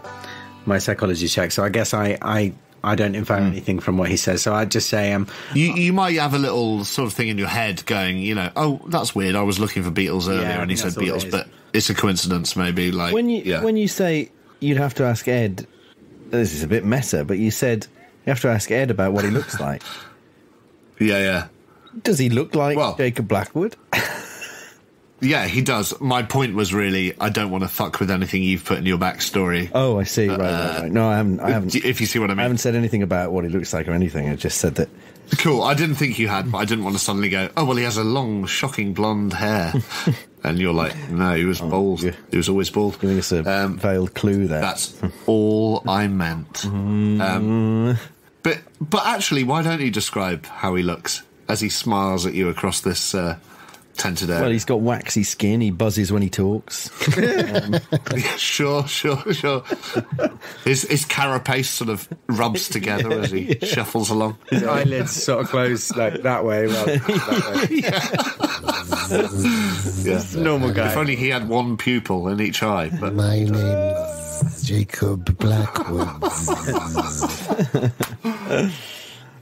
my psychology check, so I guess I I, I don't infer anything from what he says. So I'd just say um, You you might have a little sort of thing in your head going, you know, oh, that's weird. I was looking for beetles earlier, Yeah, and he said that's all it beetles, but it's a coincidence, maybe. Like when you yeah. when you say you'd have to ask Ed, this is a bit meta, but you said you have to ask Ed about what he looks like. yeah, yeah. Does he look like Jacob Blackwood? Yeah, he does. My point was really, I don't want to fuck with anything you've put in your backstory. Oh, I see. Right, right, right. No, I haven't. I haven't. If you see what I mean. I haven't said anything about what he looks like or anything. I just said that. Cool. I didn't think you had, but I didn't want to suddenly go, oh, well, he has a long, shocking blonde hair. and you're like, no, he was bald. He was always bald. Giving us a veiled clue there. That's all I meant. Um, but, but actually, why don't you describe how he looks as he smiles at you across this uh, tented area? Well, he's got waxy skin. He buzzes when he talks. Um, Yeah, sure, sure, sure. His his carapace sort of rubs together as he shuffles along. his eyelids sort of close like that way. Well, that way. Yeah. Normal guy. If only he had one pupil in each eye. But My name's Jacob Blackwood.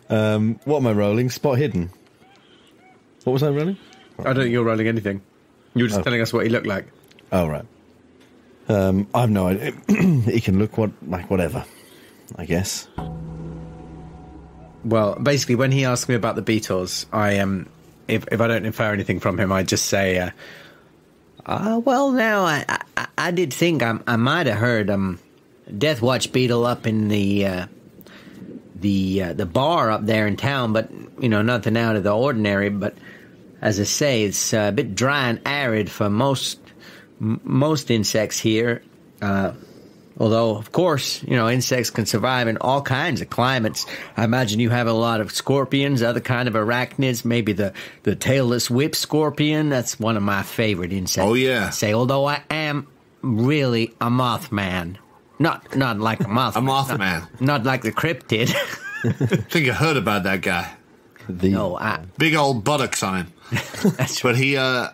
um, what am I rolling? Spot hidden. What was I rolling? I don't think you're rolling anything. You were just Oh. telling us what he looked like. Oh right. Um, I've no idea. he can look what like whatever. I guess. Well, basically, when he asked me about the beetles, I um, if if I don't infer anything from him, I just say, uh, Uh, well, now I, I, I did think I, I might have heard um, Death Watch Beetle up in the uh, the uh, the bar up there in town, but you know nothing out of the ordinary. But as I say, it's a bit dry and arid for most m- most insects here. Uh, Although, of course, you know, insects can survive in all kinds of climates. I imagine you have a lot of scorpions, other kind of arachnids, maybe the, the tailless whip scorpion. That's one of my favorite insects. Oh, yeah. Say, although I am really a mothman. Not not like a moth. A mothman. Not, not like the cryptid. I think I heard about that guy. No, I, Big old buttocks on him. but he, uh,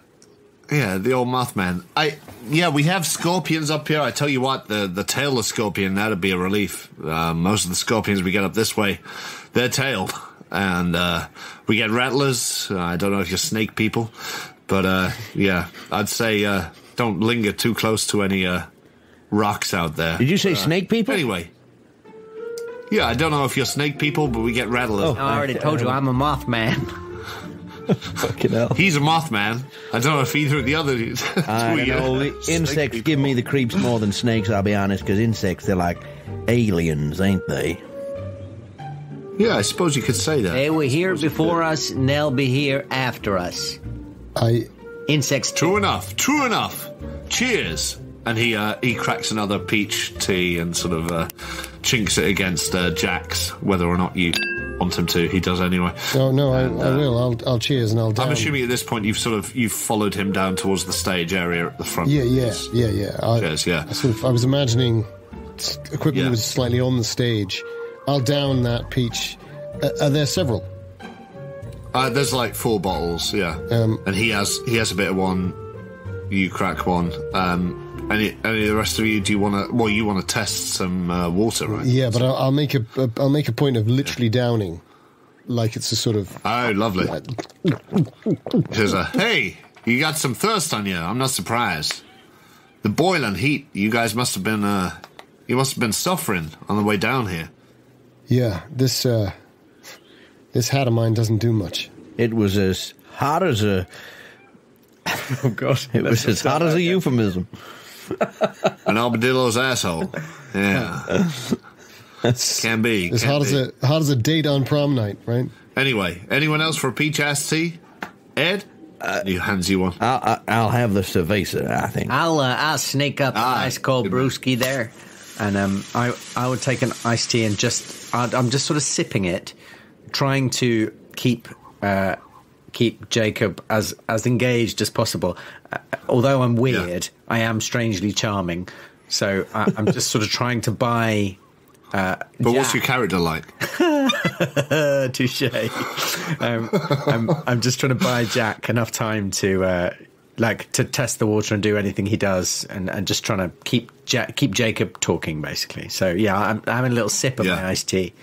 yeah, the old Mothman. I, yeah, we have scorpions up here. I tell you what, the the tailless scorpion that'd be a relief. Uh, most of the scorpions we get up this way, they're tailed, and uh, we get rattlers. Uh, I don't know if you're snake people, but uh, yeah, I'd say uh, don't linger too close to any uh, rocks out there. Did you say Uh, snake people? Anyway. Yeah, I don't know if you're snake people, but we get rattlers. Oh, I already told you I'm a mothman. Fucking hell. He's a Mothman. I don't know if either of the other. I don't know. the Insects give me the creeps more than snakes, I'll be honest, because insects, they're like aliens, ain't they? Yeah, I suppose you could say that. They were here before us, and they'll be here after us. I insects. True enough. True enough. Cheers. And he uh, he cracks another peach tea and sort of uh, chinks it against uh, Jack's, whether or not you want him to. He does anyway. No, no, I, I will. I'll, I'll cheers and I'll down. I'm assuming at this point you've sort of you've followed him down towards the stage area at the front. Yeah, yeah, yeah, yeah. I, Cheers, yeah. I, sort of, I was imagining equipment was slightly on the stage. I'll down that peach. Uh, are there several? Uh, there's like four bottles, yeah. Um, and he has he has a bit of one. You crack one. Um, any any of the rest of you? Do you want to? Well, you want to test some uh, water, right? Yeah, but I'll, I'll make a, a I'll make a point of literally downing, like it's a sort of. Oh, lovely. Says, uh, hey, you got some thirst on you. I'm not surprised. The boiling heat. You guys must have been. Uh, you must have been suffering on the way down here. Yeah, this uh, this hat of mine doesn't do much. It was as hot as a. Oh god, it was as hot as a euphemism. An armadillo's asshole. Yeah. Can be. As can hot as be. a hot as a date on prom night, right? Anyway, anyone else for a peach ass tea? Ed? he hands you one. I'll, I'll have the cerveza, I think. I'll uh, I'll snake up Ah, an ice cold brewski there, and um, I I would take an iced tea and just I'd, I'm just sort of sipping it, trying to keep uh, keep Jacob as as engaged as possible. Uh, although I'm weird, I am strangely charming, so I, I'm just sort of trying to buy. Uh, But what's your character like? Touche. Um, I'm, I'm just trying to buy Jack enough time to uh, like to test the water and do anything he does, and, and just trying to keep Jack, keep Jacob talking basically. So yeah, I'm, I'm having a little sip of Yeah. my iced tea.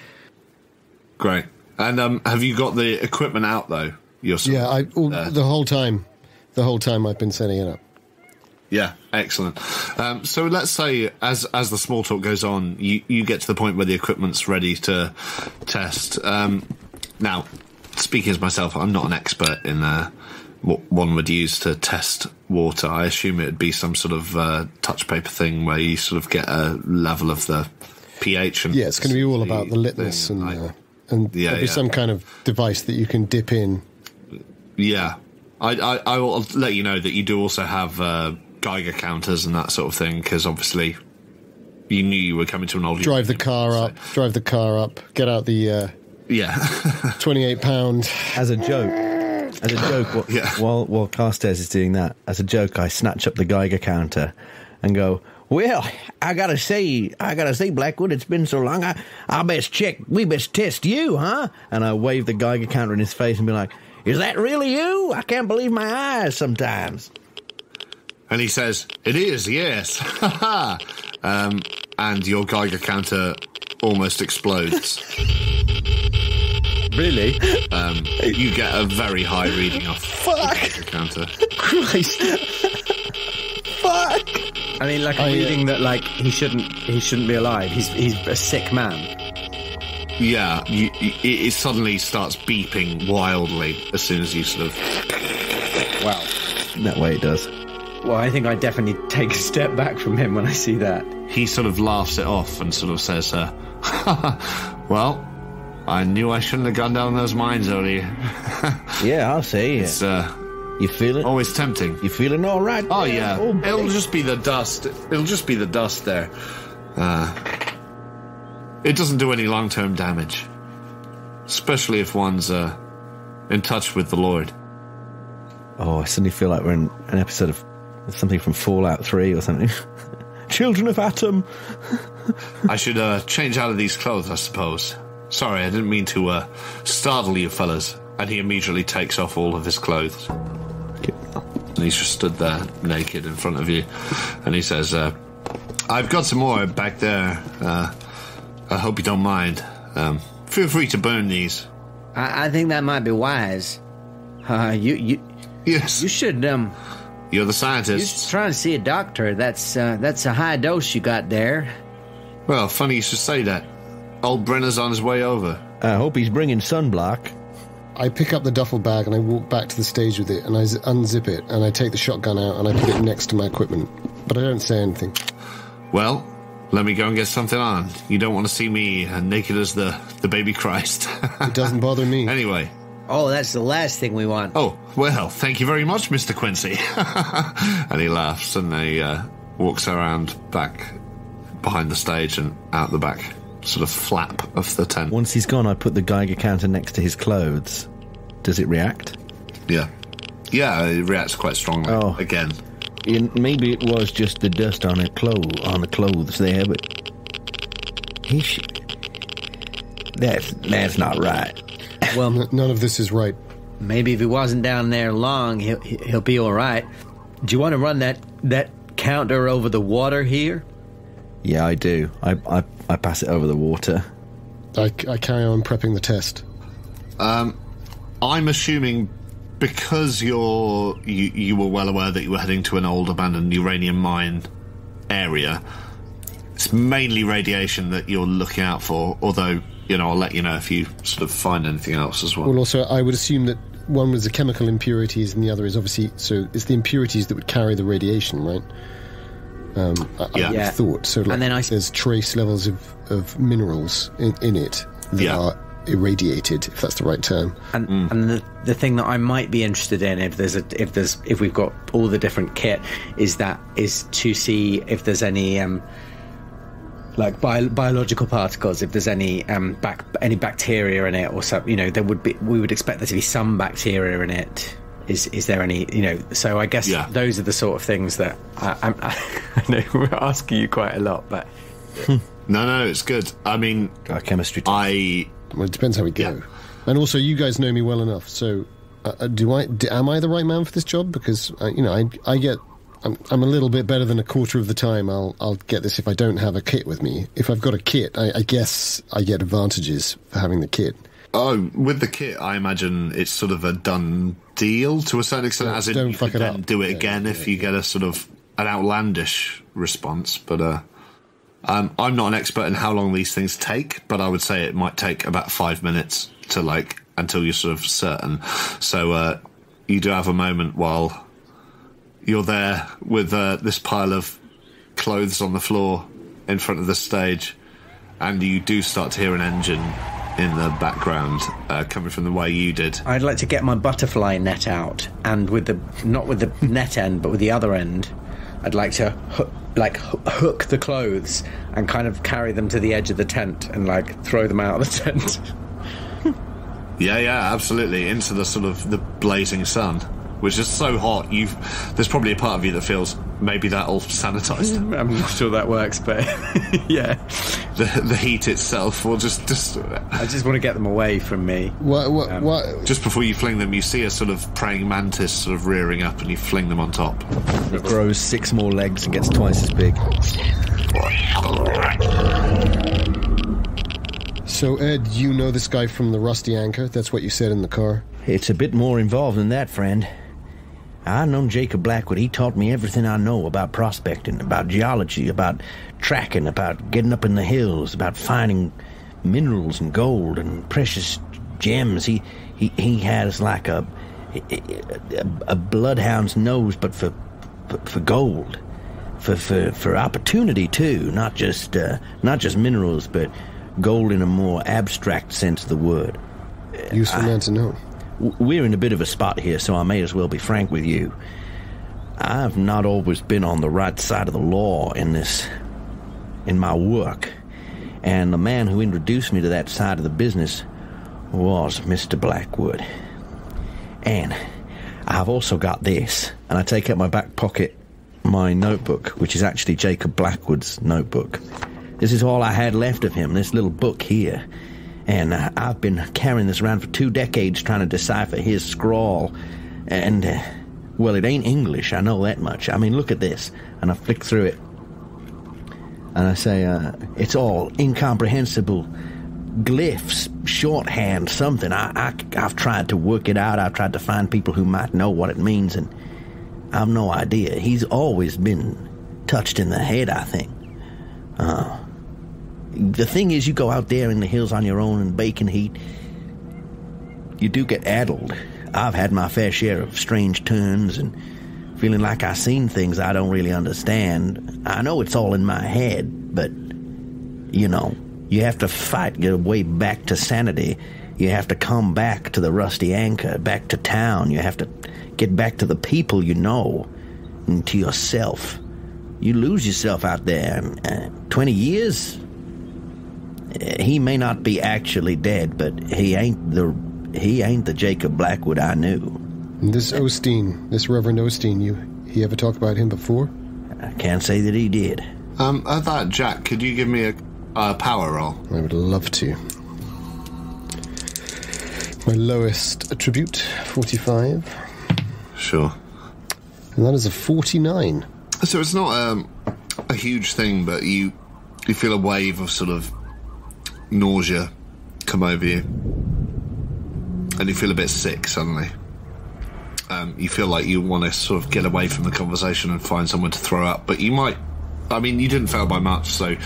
Great. And um, have you got the equipment out though? Yourself? Yeah, I all, Uh, the whole time, the whole time I've been setting it up. Yeah, excellent. Um, so let's say as as the small talk goes on, you, you get to the point where the equipment's ready to test. Um, now, speaking as myself, I'm not an expert in uh, what one would use to test water. I assume it would be some sort of uh, touch paper thing where you sort of get a level of the pH. And Yeah, it's going to be all about the litmus and uh, and Yeah, there'll be yeah. some kind of device that you can dip in. Yeah, I, I I will let you know that you do also have uh, Geiger counters and that sort of thing because obviously you knew you were coming to an old Drive the car up, drive the car up, get out the uh, yeah twenty-eight pound. As a joke, as a joke, wh- while while Carstairs is doing that, as a joke, I snatch up the Geiger counter and go. Well, I gotta say, I gotta say, Blackwood, it's been so long. I, I best check. We best test you, huh? And I wave the Geiger counter in his face and be like, Is that really you? I can't believe my eyes sometimes. And he says, "It is, yes." um, and your Geiger counter almost explodes. Really? Um, you get a very high reading off Fuck. the Geiger counter. Christ. Fuck. I mean, like a I, uh, reading that like he shouldn't he shouldn't be alive. He's he's a sick man. Yeah, you, you, it, it suddenly starts beeping wildly as soon as you sort of. Wow. That way it does. Well, I think I definitely take a step back from him when I see that. He sort of laughs it off and sort of says, uh, "Well, I knew I shouldn't have gone down those mines earlier." Yeah, I'll say. It's uh, you feeling? Always tempting. You feeling all right? Oh there, yeah, old it'll just be the dust. It'll just be the dust there. Uh, it doesn't do any long term damage, especially if one's uh, in touch with the Lord. Oh, I suddenly feel like we're in an episode of something from Fallout 3 or something. Children of Atom. I should uh, change out of these clothes, I suppose. Sorry, I didn't mean to uh, startle you fellas. And he immediately takes off all of his clothes. And he's just stood there naked in front of you. And he says, uh, I've got some more back there. Uh, I hope you don't mind. Um, feel free to burn these. I, I think that might be wise. Uh, you you yes. You should um. You're the You scientist. should try to see a doctor. That's uh, that's a high dose you got there. Well, funny you should say that. Old Brenner's on his way over. I hope he's bringing sunblock. I pick up the duffel bag and I walk back to the stage with it and I unzip it and I take the shotgun out and I put it next to my equipment. But I don't say anything. Well, let me go and get something on. You don't want to see me uh, naked as the, the baby Christ. It doesn't bother me. anyway. Oh, that's the last thing we want. Oh, well, thank you very much, Mr. Quincy. and he laughs and he uh, walks around back behind the stage and out the back sort of flap of the tent. Once he's gone, I put the Geiger counter next to his clothes. Does it react? Yeah. Yeah, it reacts quite strongly. Oh. Again. Yeah, maybe it was just the dust on her clothes, on the clothes there, but he sh- that's that's not right. Well, none of this is right. Maybe if he wasn't down there long, he'll he'll be all right. Do you want to run that that counter over the water here? Yeah, I do. I I, I pass it over the water. I, I carry on prepping the test. Um, I'm assuming because you're you, you were well aware that you were heading to an old abandoned uranium mine area. It's mainly radiation that you're looking out for. Although you know, I'll let you know if you sort of find anything else as well. Well, also, I would assume that one was the chemical impurities and the other is obviously so it's the impurities that would carry the radiation, right? Um, I, I Yeah. would Yeah. thought so. Like, And then I- there's trace levels of, of minerals in, in it that Yeah. are irradiated, if that's the right term. And and the, the thing that I might be interested in if there's a if there's if we've got all the different kit is that is to see if there's any um like bio, biological particles if there's any um bac, any bacteria in it or something you know there would be we would expect there to be some bacteria in it is is there any you know so I guess Yeah. those are the sort of things that I, I'm, I know we're asking you quite a lot but No, no, it's good. I mean, Our chemistry. Test. I Well, it depends how we go. Yeah. And also, you guys know me well enough. So, uh, uh, do I? D- am I the right man for this job? Because uh, you know, I I get. I'm, I'm a little bit better than a quarter of the time. I'll I'll get this if I don't have a kit with me. If I've got a kit, I, I guess I get advantages for having the kit. oh, with the kit, I imagine it's sort of a done deal to a certain extent. Don't- as in, don't you fuck it then up. do it Yeah, again yeah, if you get a sort of an outlandish response. But uh, um, I'm not an expert in how long these things take, but I would say it might take about five minutes to like until you're sort of certain. So uh, you do have a moment while you're there with uh, this pile of clothes on the floor in front of the stage, and you do start to hear an engine in the background uh, coming from the way you did. I'd like to get my butterfly net out, and with the not with the net end, but with the other end, I'd like to like hoo- hook the clothes and kind of carry them to the edge of the tent and like throw them out of the tent. Yeah, yeah, absolutely. Into the sort of the blazing sun, which just so hot. You've there's probably a part of you that feels maybe that'll sanitize them. I'm not sure that works, but yeah, The the heat itself will just just I just want to get them away from me. What? What? Um, what? just before you fling them, you see a sort of praying mantis sort of rearing up, and you fling them on top. It grows six more legs and gets twice as big. So, Ed, you know this guy from the Rusty Anchor? That's what you said in the car. It's a bit more involved than that, friend. I known Jacob Blackwood. He taught me everything I know about prospecting, about geology, about tracking, about getting up in the hills, about finding minerals and gold and precious gems. He he, he has like a, a a bloodhound's nose, but for for, for gold, for, for for opportunity too. Not just uh, not just minerals, but gold in a more abstract sense of the word. Useful man to know. We're in a bit of a spot here, so I may as well be frank with you. I've not always been on the right side of the law in this in my work. And the man who introduced me to that side of the business was Mr. Blackwood. And I've also got this. And I take out my back pocket my notebook, which is actually Jacob Blackwood's notebook. This is all I had left of him, this little book here. And I've been carrying this around for two decades trying to decipher his scrawl. And, uh, well, it ain't English, I know that much. I mean, look at this. And I flick through it. And I say, uh, it's all incomprehensible glyphs, shorthand, something. I, I, I've tried to work it out. I've tried to find people who might know what it means, and I've no idea. He's always been touched in the head, I think. Uh, the thing is, you go out there in the hills on your own in baking heat, you do get addled. I've had my fair share of strange turns and feeling like I've seen things I don't really understand. I know it's all in my head, but, you know, you have to fight your way back to sanity. You have to come back to the rusty anchor, back to town. You have to get back to the people you know and to yourself. You lose yourself out there. Uh, 20 years? He may not be actually dead, but he ain't the he ain't the Jacob Blackwood I knew. This Osteen, this Reverend Osteen, you he ever talked about him before? I can't say that he did. Um, at that, Jack, could you give me a, a power roll? I would love to. My lowest attribute, 45. Sure. And that is a 49. So it's not um, a huge thing, but you you feel a wave of sort of nausea come over you, and you feel a bit sick suddenly. Um, you feel like you want to sort of get away from the conversation and find someone to throw up, but you might. I mean, you didn't fail by much, so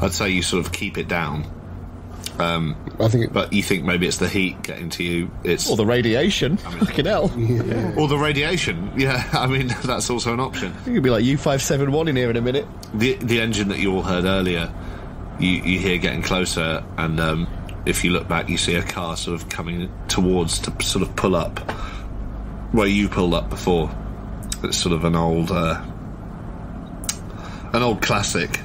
I'd say you sort of keep it down. Um, I think, but you think maybe it's the heat getting to you. It's Or the radiation. I mean, Fucking hell. or the radiation. Yeah, I mean that's also an option. You could be like U571 in here in a minute. The the engine that you all heard earlier, you you hear getting closer, and um, if you look back, you see a car sort of coming towards to sort of pull up where you pulled up before. It's sort of an old uh, an old classic.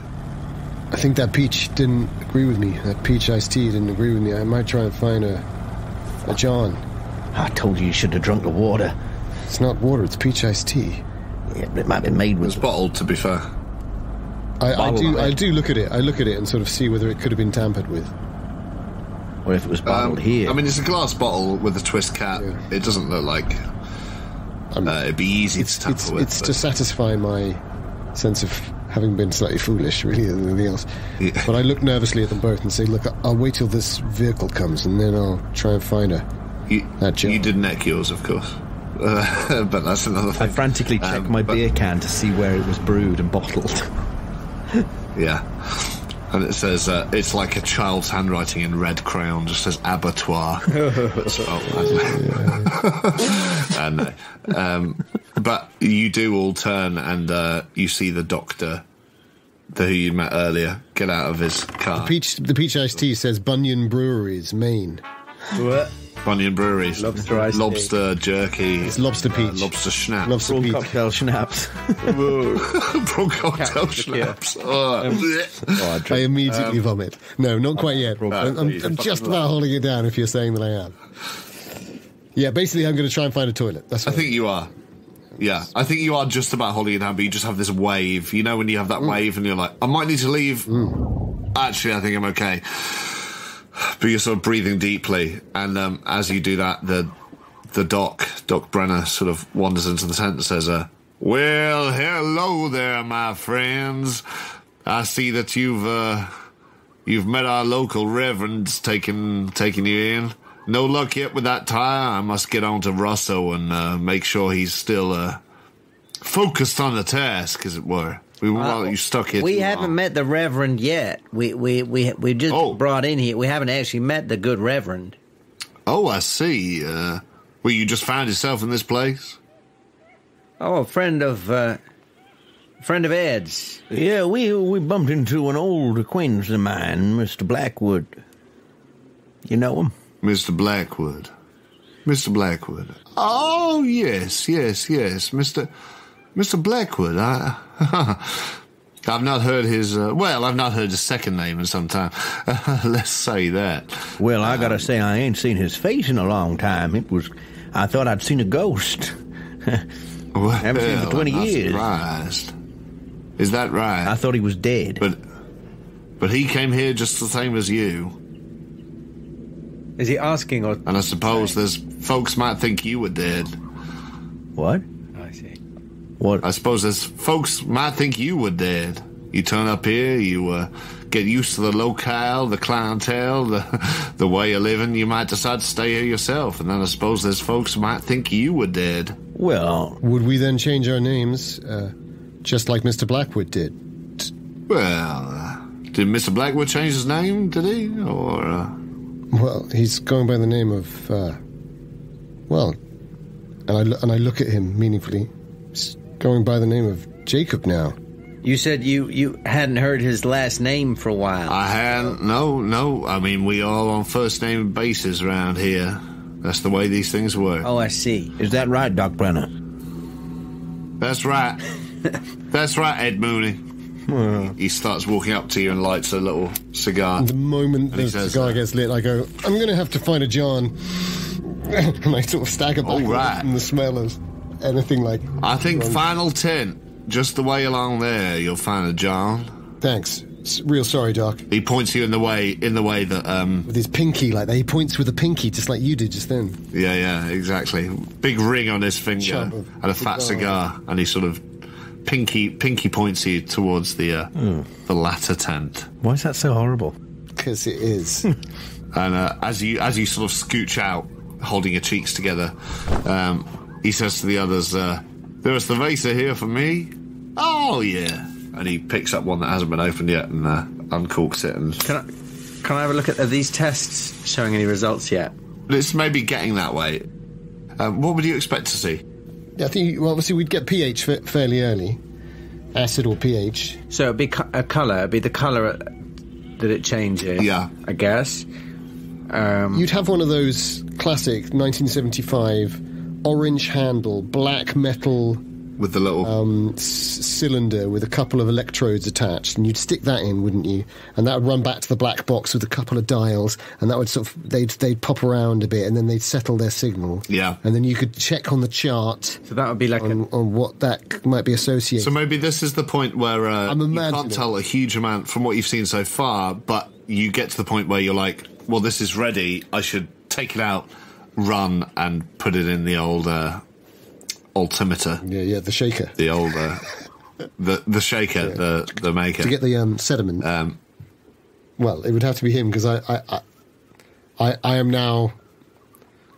I think that peach didn't agree with me. That peach iced tea didn't agree with me. I might try and find a a John. I told you you should have drunk the water. It's not water. It's peach iced tea. Yeah, but it might be made with. It's bottled, to be fair. I, I do. of I do look at it. I look at it and sort of see whether it could have been tampered with. Or if it was bottled Um, here. I mean, it's a glass bottle with a twist cap. It doesn't look like uh, it'd be easy to tamper It's, with. it's but- to satisfy my sense of having been slightly foolish, really, than anything else. But I look nervously at them both and say, "Look, I'll wait till this vehicle comes, and then I'll try and find her." You, that John. you did neck yours, of course. Uh, but that's another thing. I frantically check Um, my but- beer can to see where it was brewed and bottled. Yeah. And it says, uh, it's like a child's handwriting in red crayon, just says abattoir. Spelled badly. and, uh, um, but you do all turn and uh, you see the doctor, the who you met earlier, get out of his The car. peach, the peach iced tea says Bunyan Breweries, Maine. What? Bunyan Breweries. Lobster iced tea. Lobster jerky. It's lobster peach. Uh, lobster schnapps. Lobster Prawn peach. cocktail schnapps. Prawn cocktail schnapps. Oh, um, oh bleh. I immediately um, vomit. No, not quite yet. Prawn I'm, I'm. I'm just about holding it down. If you're saying that I am. Yeah, basically, I'm going to try and find a toilet. That's I what think you are. Yeah, I think you are just about holding it down, but you just have this wave. You know when you have that mm. wave and you're like, I might need to leave. Mm. Actually, I think I'm okay. But you're sort of breathing deeply, and um, as you do that, the the doc, Doc Brenner, sort of wanders into the tent and says, uh, "Well, hello there, my friends. I see that you've uh, you've met our local reverends taking taking you in." No luck yet with that tire. I must get on to Russo and uh, make sure he's still uh, focused on the task, as it were. We won't want you stuck here. We too haven't long. met the Reverend yet. We we we we just Oh. brought in here. We haven't actually met the good Reverend. Oh, I see. Uh, well, you just found yourself in this place. Oh, a friend of uh, friend of Ed's. Yeah, we we bumped into an old acquaintance of mine, Mr. Blackwood. You know him? Mr. Blackwood. Mr. Blackwood. Oh, yes, yes, yes. Mr. Mr. Blackwood. I, I've not heard his. Uh, well, I've not heard his second name in some time. Let's say that. Well, I gotta say, I ain't seen his face in a long time. It was. I thought I'd seen a ghost. Well, Haven't seen him for 20 I'm not years. Surprised. Is that right? I thought he was dead. But, but he came here just the same as you. Is he asking or? And I suppose there's folks might think you were dead. What? I. What? I suppose there's folks might think you were dead. You turn up here, you uh, get used to the locale, the clientele, the the way of living. You might decide to stay here yourself, and then I suppose there's folks might think you were dead. Well, Would we then change our names, uh, just like Mr. Blackwood did? Well, uh, did Mr. Blackwood change his name? Did he? Or uh, Well, he's going by the name of, uh, well, and I, lo- and I look at him meaningfully. He's going by the name of Jacob now. You said you, you hadn't heard his last name for a while. I hadn't. No, no. I mean, we all on first name basis around here. That's the way these things work. Oh, I see. Is that right, Doc Brenner? That's right. That's right, Ed Mooney. He starts walking up to you and lights a little cigar. The moment And the says, cigar gets lit, I go, I'm going to have to find a John. and I sort of stagger back All right. from the smell of anything like. I think wrong. final tent, just the way along there, you'll find a John. Thanks. S- Real sorry, Doc. He points you in the way in the way that um With his pinky like that. He points with a pinky, just like you did just then. yeah yeah exactly big ring on his finger Chub and a fat cigar. cigar and he sort of pinky pinky points you towards the uh, Hmm. the latter tent Why is that so horrible? Because it is. and uh, as you as you sort of scooch out holding your cheeks together um, he says to the others uh, there's the vasa here for me oh yeah and he picks up one that hasn't been opened yet and uh, uncorks it and Can I, can I have a look at are these tests showing any results yet? it's maybe getting that way um, what would you expect to see Yeah, I think well, obviously we'd get pH fa- fairly early, acid or pH. So it'd be co- a colour, it'd be the colour that it changes. Yeah. I guess. Um, You'd have one of those classic 1975 orange handle, black metal with the little um, s- cylinder with a couple of electrodes attached, and you'd stick that in, wouldn't you? And that would run back to the black box with a couple of dials, and that would sort of they'd they'd pop around a bit, and then they'd settle their signal. Yeah. and then you could check on the chart so that would be like on, on what that might be associated. So maybe this is the point where uh, I'm you can't tell a huge amount from what you've seen so far, but you get to the point where you're like, well, this is ready. I should take it out, run, and put it in the old uh, altimeter. Yeah, yeah, the shaker. The old, uh, the the shaker, the the maker. to get the um, sediment. Um, well, it would have to be him because I, I, I, I, I am now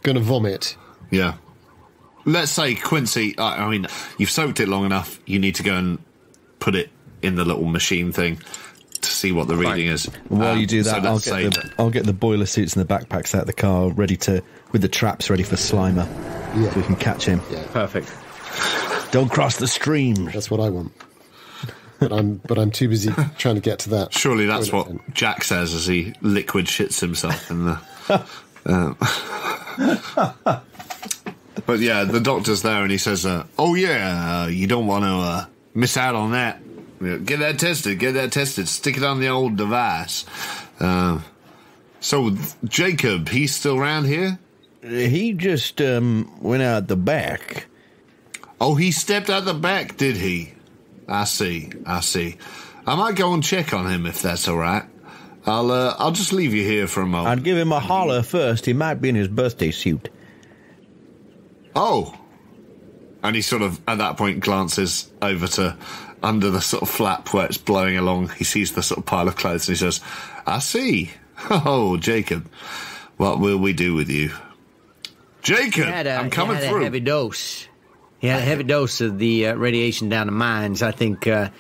going to vomit. yeah. Let's say Quincy. I, I mean, you've soaked it long enough. You need to go and put it in the little machine thing to see what the reading is. While Um, you do so that, I'll get say the I'll get the boiler suits and the backpacks out of the car, ready to with the traps ready for Slimer, Yeah. so we can catch him. Yeah. perfect. Don't cross the stream. That's what I want. But I'm, but I'm too busy trying to get to that. Surely that's what tent. Jack says as he liquid shits himself in the. um, but yeah, the doctor's there and he says, uh, "Oh yeah, uh, you don't want to uh, miss out on that. Get that tested. Get that tested. Stick it on the old device." Uh, so Jacob, he's still around here. He just um, went out the back. Oh, he stepped out the back, did he? I see. I see. I might go and check on him if that's all right. I'll uh, I'll just leave you here for a moment. I'd give him a holler first. He might be in his birthday suit. Oh. And he sort of, at that point, glances over to under the sort of flap where it's blowing along. He sees the sort of pile of clothes and he says, I see. Oh, Jacob. What will we do with you? Jacob, He had a, I'm coming he had through. a heavy dose. He had a heavy dose of the uh, radiation down the mines. I think uh, he-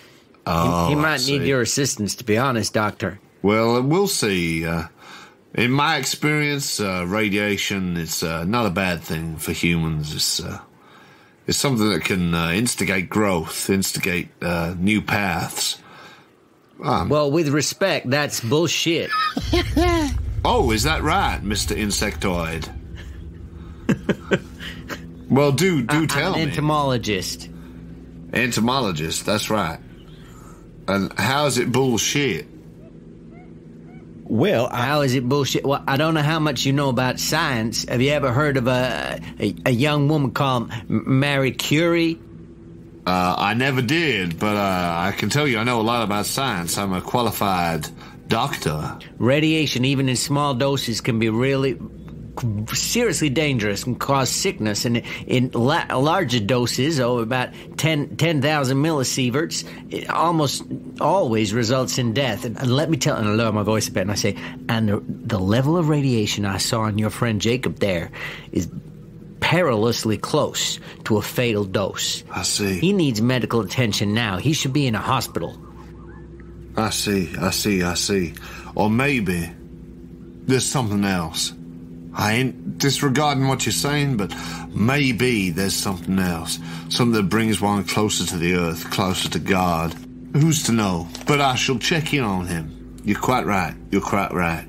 Oh, he, I might need your assistance, to be honest, Doctor. Well, we'll see. Uh, in my experience, uh, radiation is uh, not a bad thing for humans. It's, uh, it's something that can uh, instigate growth, instigate uh, new paths. Um, Well, with respect, that's bullshit. Oh, is that right, Mr. Insectoid? well, do do I- tell I'm an me. entomologist. Entomologist, that's right. And how is it bullshit? Well, how is it bullshit? Well, I don't know how much you know about science. Have you ever heard of a a, a young woman called M- Mary Curie? Uh, I never did, but uh, I can tell you I know a lot about science. I'm a qualified doctor. Radiation, even in small doses, can be really seriously dangerous and cause sickness. And in la- larger doses, oh, about 10 10,000 millisieverts, it almost always results in death. And, and let me tell, and I lower my voice a bit, and I say, and the, the level of radiation I saw in your friend Jacob there is perilously close to a fatal dose. I see. He needs medical attention now. He should be in a hospital. I see, I see, I see. Or maybe there's something else. I ain't disregarding what you're saying, but maybe there's something else. Something that brings one closer to the earth, closer to God. Who's to know? But I shall check in on him. You're quite right. You're quite right.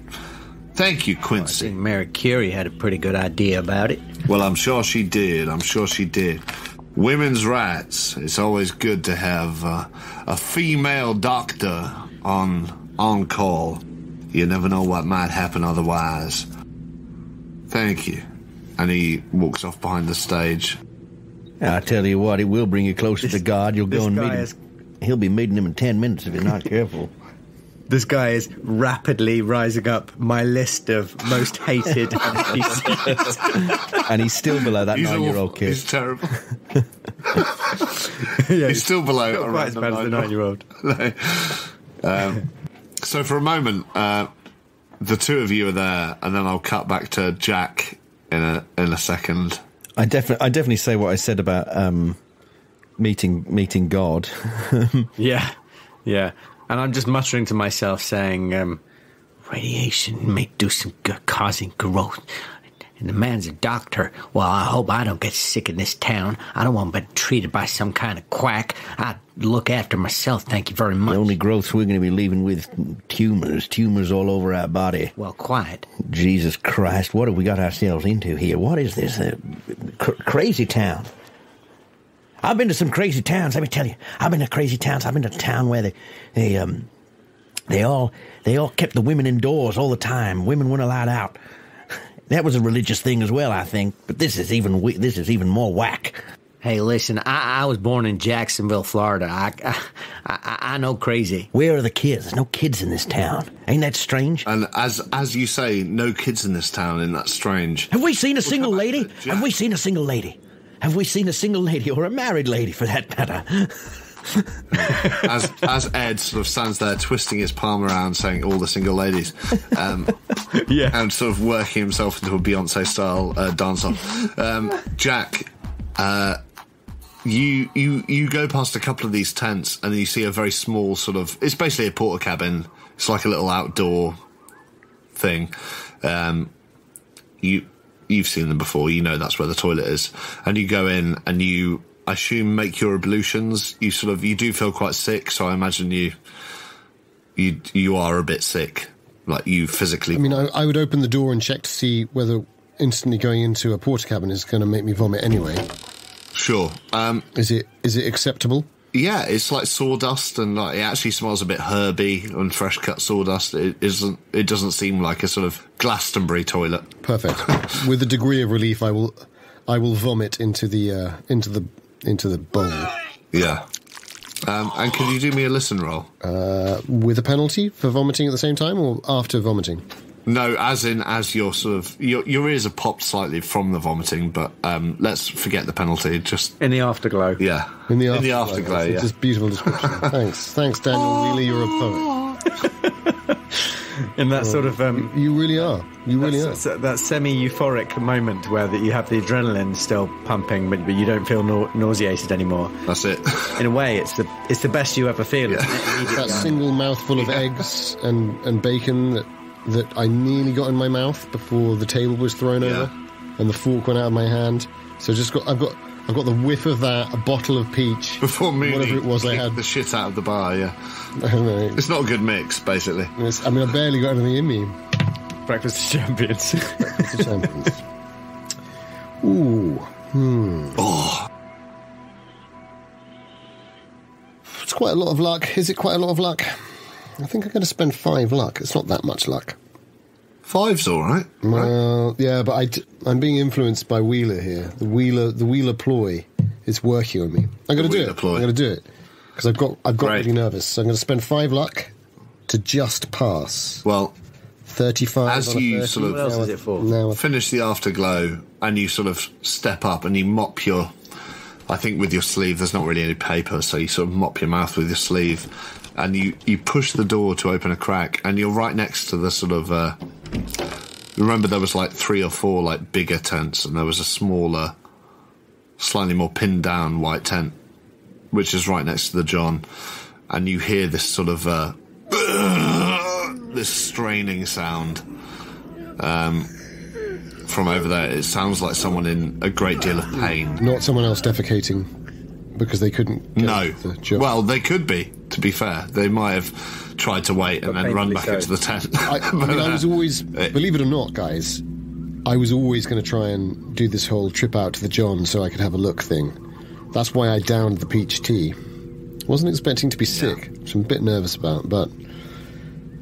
Thank you, Quincy. I think Mary Curie had a pretty good idea about it. Well, I'm sure she did. I'm sure she did. Women's rights. It's always good to have uh, a female doctor on on call. You never know what might happen otherwise. Thank you. And he walks off behind the stage. I tell you what, it will bring you closer to God. You'll go and meet him. is- He'll be meeting him in ten minutes if you're not careful. This guy is rapidly rising up my list of most hated NPCs. and he's still below that He's nine-year-old kid. He's terrible. yeah, he's still below not quite as around bad as the nine-year-old. um, so for a moment, uh, the two of you are there, and then I'll cut back to Jack in a in a second. I definitely, I definitely say what I said about um, meeting meeting God. yeah, yeah. And I'm just muttering to myself, saying, um, Radiation may do some good causing growth. And the man's a doctor. Well, I hope I don't get sick in this town. I don't want to be treated by some kind of quack. I look after myself, thank you very much. The only growths we're going to be leaving with tumors, tumors all over our body. Well, quiet. Jesus Christ, what have we got ourselves into here? What is this? A cr- crazy town. I've been to some crazy towns. Let me tell you, I've been to crazy towns. I've been to a town where they, they, um, they all, they all kept the women indoors all the time. Women weren't allowed out. That was a religious thing as well, I think. But this is even, this is even more whack. Hey, listen, I, I was born in Jacksonville, Florida. I, I, I, I know crazy. Where are the kids? There's no kids in this town. Ain't that strange? And as as you say, no kids in this town, and that's strange. Have we seen a single lady? Have we seen a single lady? Have we seen a single lady or a married lady for that matter? as as Ed sort of stands there twisting his palm around, saying all the single ladies, um, yeah, and sort of working himself into a Beyonce style uh, dance off. Um, Jack, uh, you you you go past a couple of these tents, and you see a very small sort of. It's basically a porter cabin. It's like a little outdoor thing. Um, you you've seen them before. You know that's where the toilet is, and you go in and you. I assume make your ablutions. You sort of you do feel quite sick, so I imagine you you you are a bit sick, like you physically. I mean, I, I would open the door and check to see whether instantly going into a porter cabin is going to make me vomit anyway. Sure. Um, is it is it acceptable? Yeah, it's like sawdust, and like it actually smells a bit herby and fresh cut sawdust. It isn't. It doesn't seem like a sort of Glastonbury toilet. Perfect. With a degree of relief, I will I will vomit into the uh, into the into the bowl. Yeah. Um, and can you do me a listen roll? Uh, with a penalty for vomiting at the same time, or after vomiting? No, as in as your sort of your your ears are popped slightly from the vomiting, but um, let's forget the penalty. Just in the afterglow. Yeah, In the, afterglow. in the afterglow. afterglow. It's Yeah. just beautiful description. Thanks, thanks, Daniel. Really, you're a poet. in that sort of um, you really are. You really that's, that, that semi-euphoric moment where that you have the adrenaline still pumping, but, but you don't feel nau- nauseated anymore. That's it. In a way, it's the it's the best you ever feel. isn't it? That single mouthful of eggs and, and bacon that that I nearly got in my mouth before the table was thrown over and the fork went out of my hand. So just got I've got I've got the whiff of that, a bottle of peach Before Mooney whatever it was I had. the shit out of the bar. Yeah, I it's not a good mix, basically. It's- I mean, I barely got anything in me. Breakfast of champions. Breakfast of champions. Ooh. Hmm. Oh. It's quite a lot of luck. Is it quite a lot of luck? I think I'm going to spend five luck. It's not that much luck. Five's all right. Well, yeah, but I d- I'm being influenced by Wheeler here. The Wheeler, the Wheeler ploy is working on me. I'm going to do it. ploy. I'm going to do it because I've got I've got Great. really nervous. So I'm going to spend five luck to just pass. Well, thirty-five. as you 30. sort of Now I- Now finish the afterglow and you sort of step up and you mop your I think with your sleeve there's not really any paper so you sort of mop your mouth with your sleeve and you you push the door to open a crack and you're right next to the sort of uh remember there was like three or four like bigger tents and there was a smaller slightly more pinned down white tent which is right next to the John and you hear this sort of uh this straining sound um, from over there. It sounds like someone in a great deal of pain. Not someone else defecating because they couldn't. Get No. the job. Well, they could be. To be fair, they might have tried to wait and then run back painfully into the tent. I, I mean, I was always, believe it or not, guys, I was always going to try and do this whole trip out to the John so I could have a look thing. That's why I downed the peach tea. Wasn't expecting to be sick, which I'm a bit nervous about, but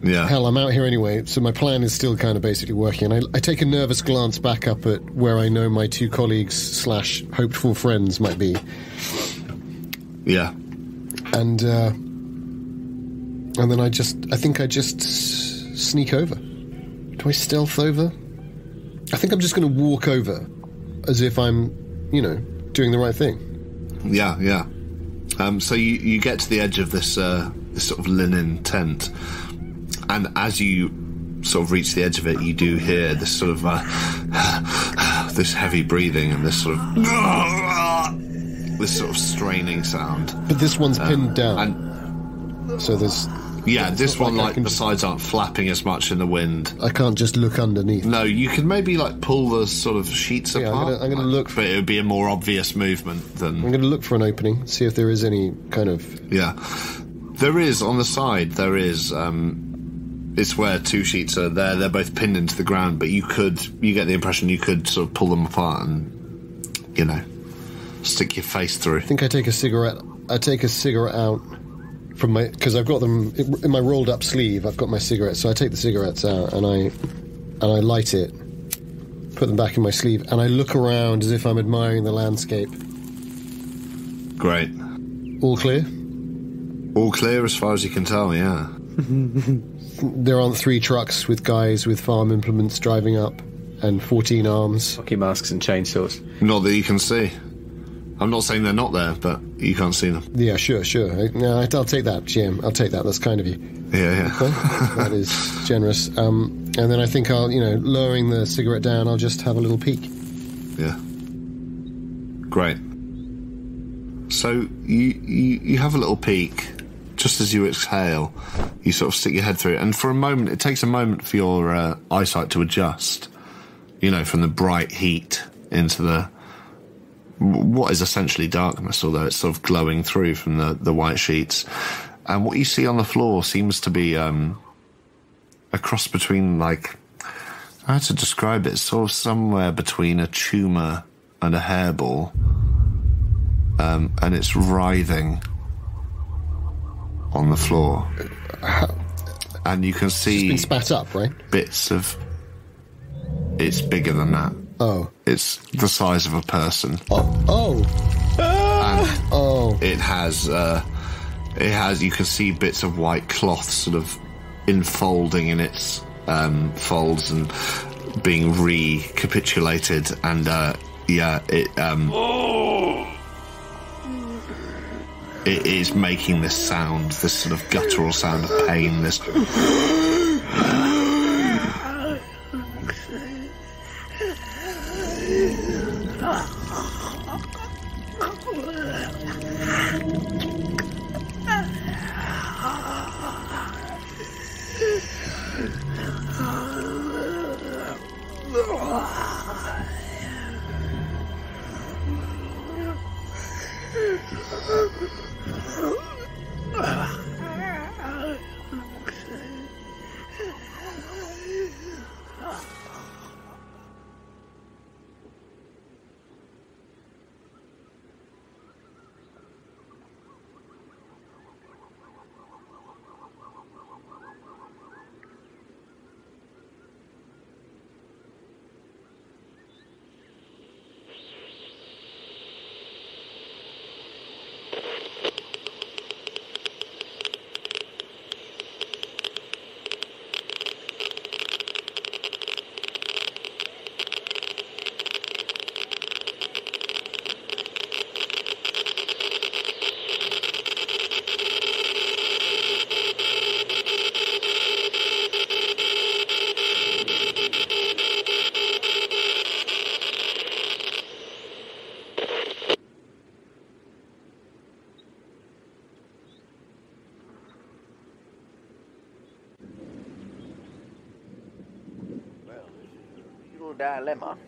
yeah. hell, I'm out here anyway, so my plan is still kind of basically working. And I, I take a nervous glance back up at where I know my two colleagues slash hopeful friends might be, Yeah. and uh, and then I just, I think I just sneak over. Do I stealth over? I think I'm just going to walk over, as if I'm, you know, doing the right thing. Yeah, yeah. Um, so you, you get to the edge of this uh, this sort of linen tent, and as you sort of reach the edge of it, you do hear this sort of uh, this heavy breathing and this sort of this sort of straining sound. But this one's Um, pinned down, and so there's. yeah, this one like like the sides aren't flapping as much in the wind. I can't just look underneath. No, you can maybe like pull the sort of sheets Yeah, I'm apart. I'm gonna look but it would be a more obvious movement than I'm going to look for an opening, see if there is any kind of. Yeah, there is on the side. There is. Um, it's where two sheets are there. They're both pinned into the ground, but you could. You get the impression you could sort of pull them apart and, you know, stick your face through. I think I take a cigarette. I take a cigarette out from my because I've got them in my rolled up sleeve. I've got my cigarettes, so I take the cigarettes out and I and I light it, put them back in my sleeve, and I look around as if I'm admiring the landscape. Great. All clear. All clear as far as you can tell. Yeah. There aren't three trucks with guys with farm implements driving up and 14 arms. Hockey masks and chainsaws. Not that you can see. I'm not saying they're not there, but you can't see them. Yeah, sure, sure. I, no, I'll take that, Jim. I'll take that. That's kind of you. Yeah, yeah. Okay, that is generous. Um, and then I think I'll, you know, lowering the cigarette down, I'll just have a little peek. Yeah. Great. So you, you you have a little peek. Just as you exhale, you sort of stick your head through it, and for a moment, it takes a moment for your uh, eyesight to adjust. You know, from the bright heat into the what is essentially darkness, although it's sort of glowing through from the, the white sheets. And what you see on the floor seems to be um, a cross between, like, how to describe it, sort of somewhere between a tumour and a hairball. Um, and it's writhing on the floor. And you can see Been spat up, right? bits of. It's bigger than that. Oh. It's the size of a person. Oh. Oh. oh. It has. Uh, it has. You can see bits of white cloth sort of enfolding in its um, folds and being recapitulated. And uh, yeah, it. Um, it is making this sound, this sort of guttural sound of pain. This. Dilemma.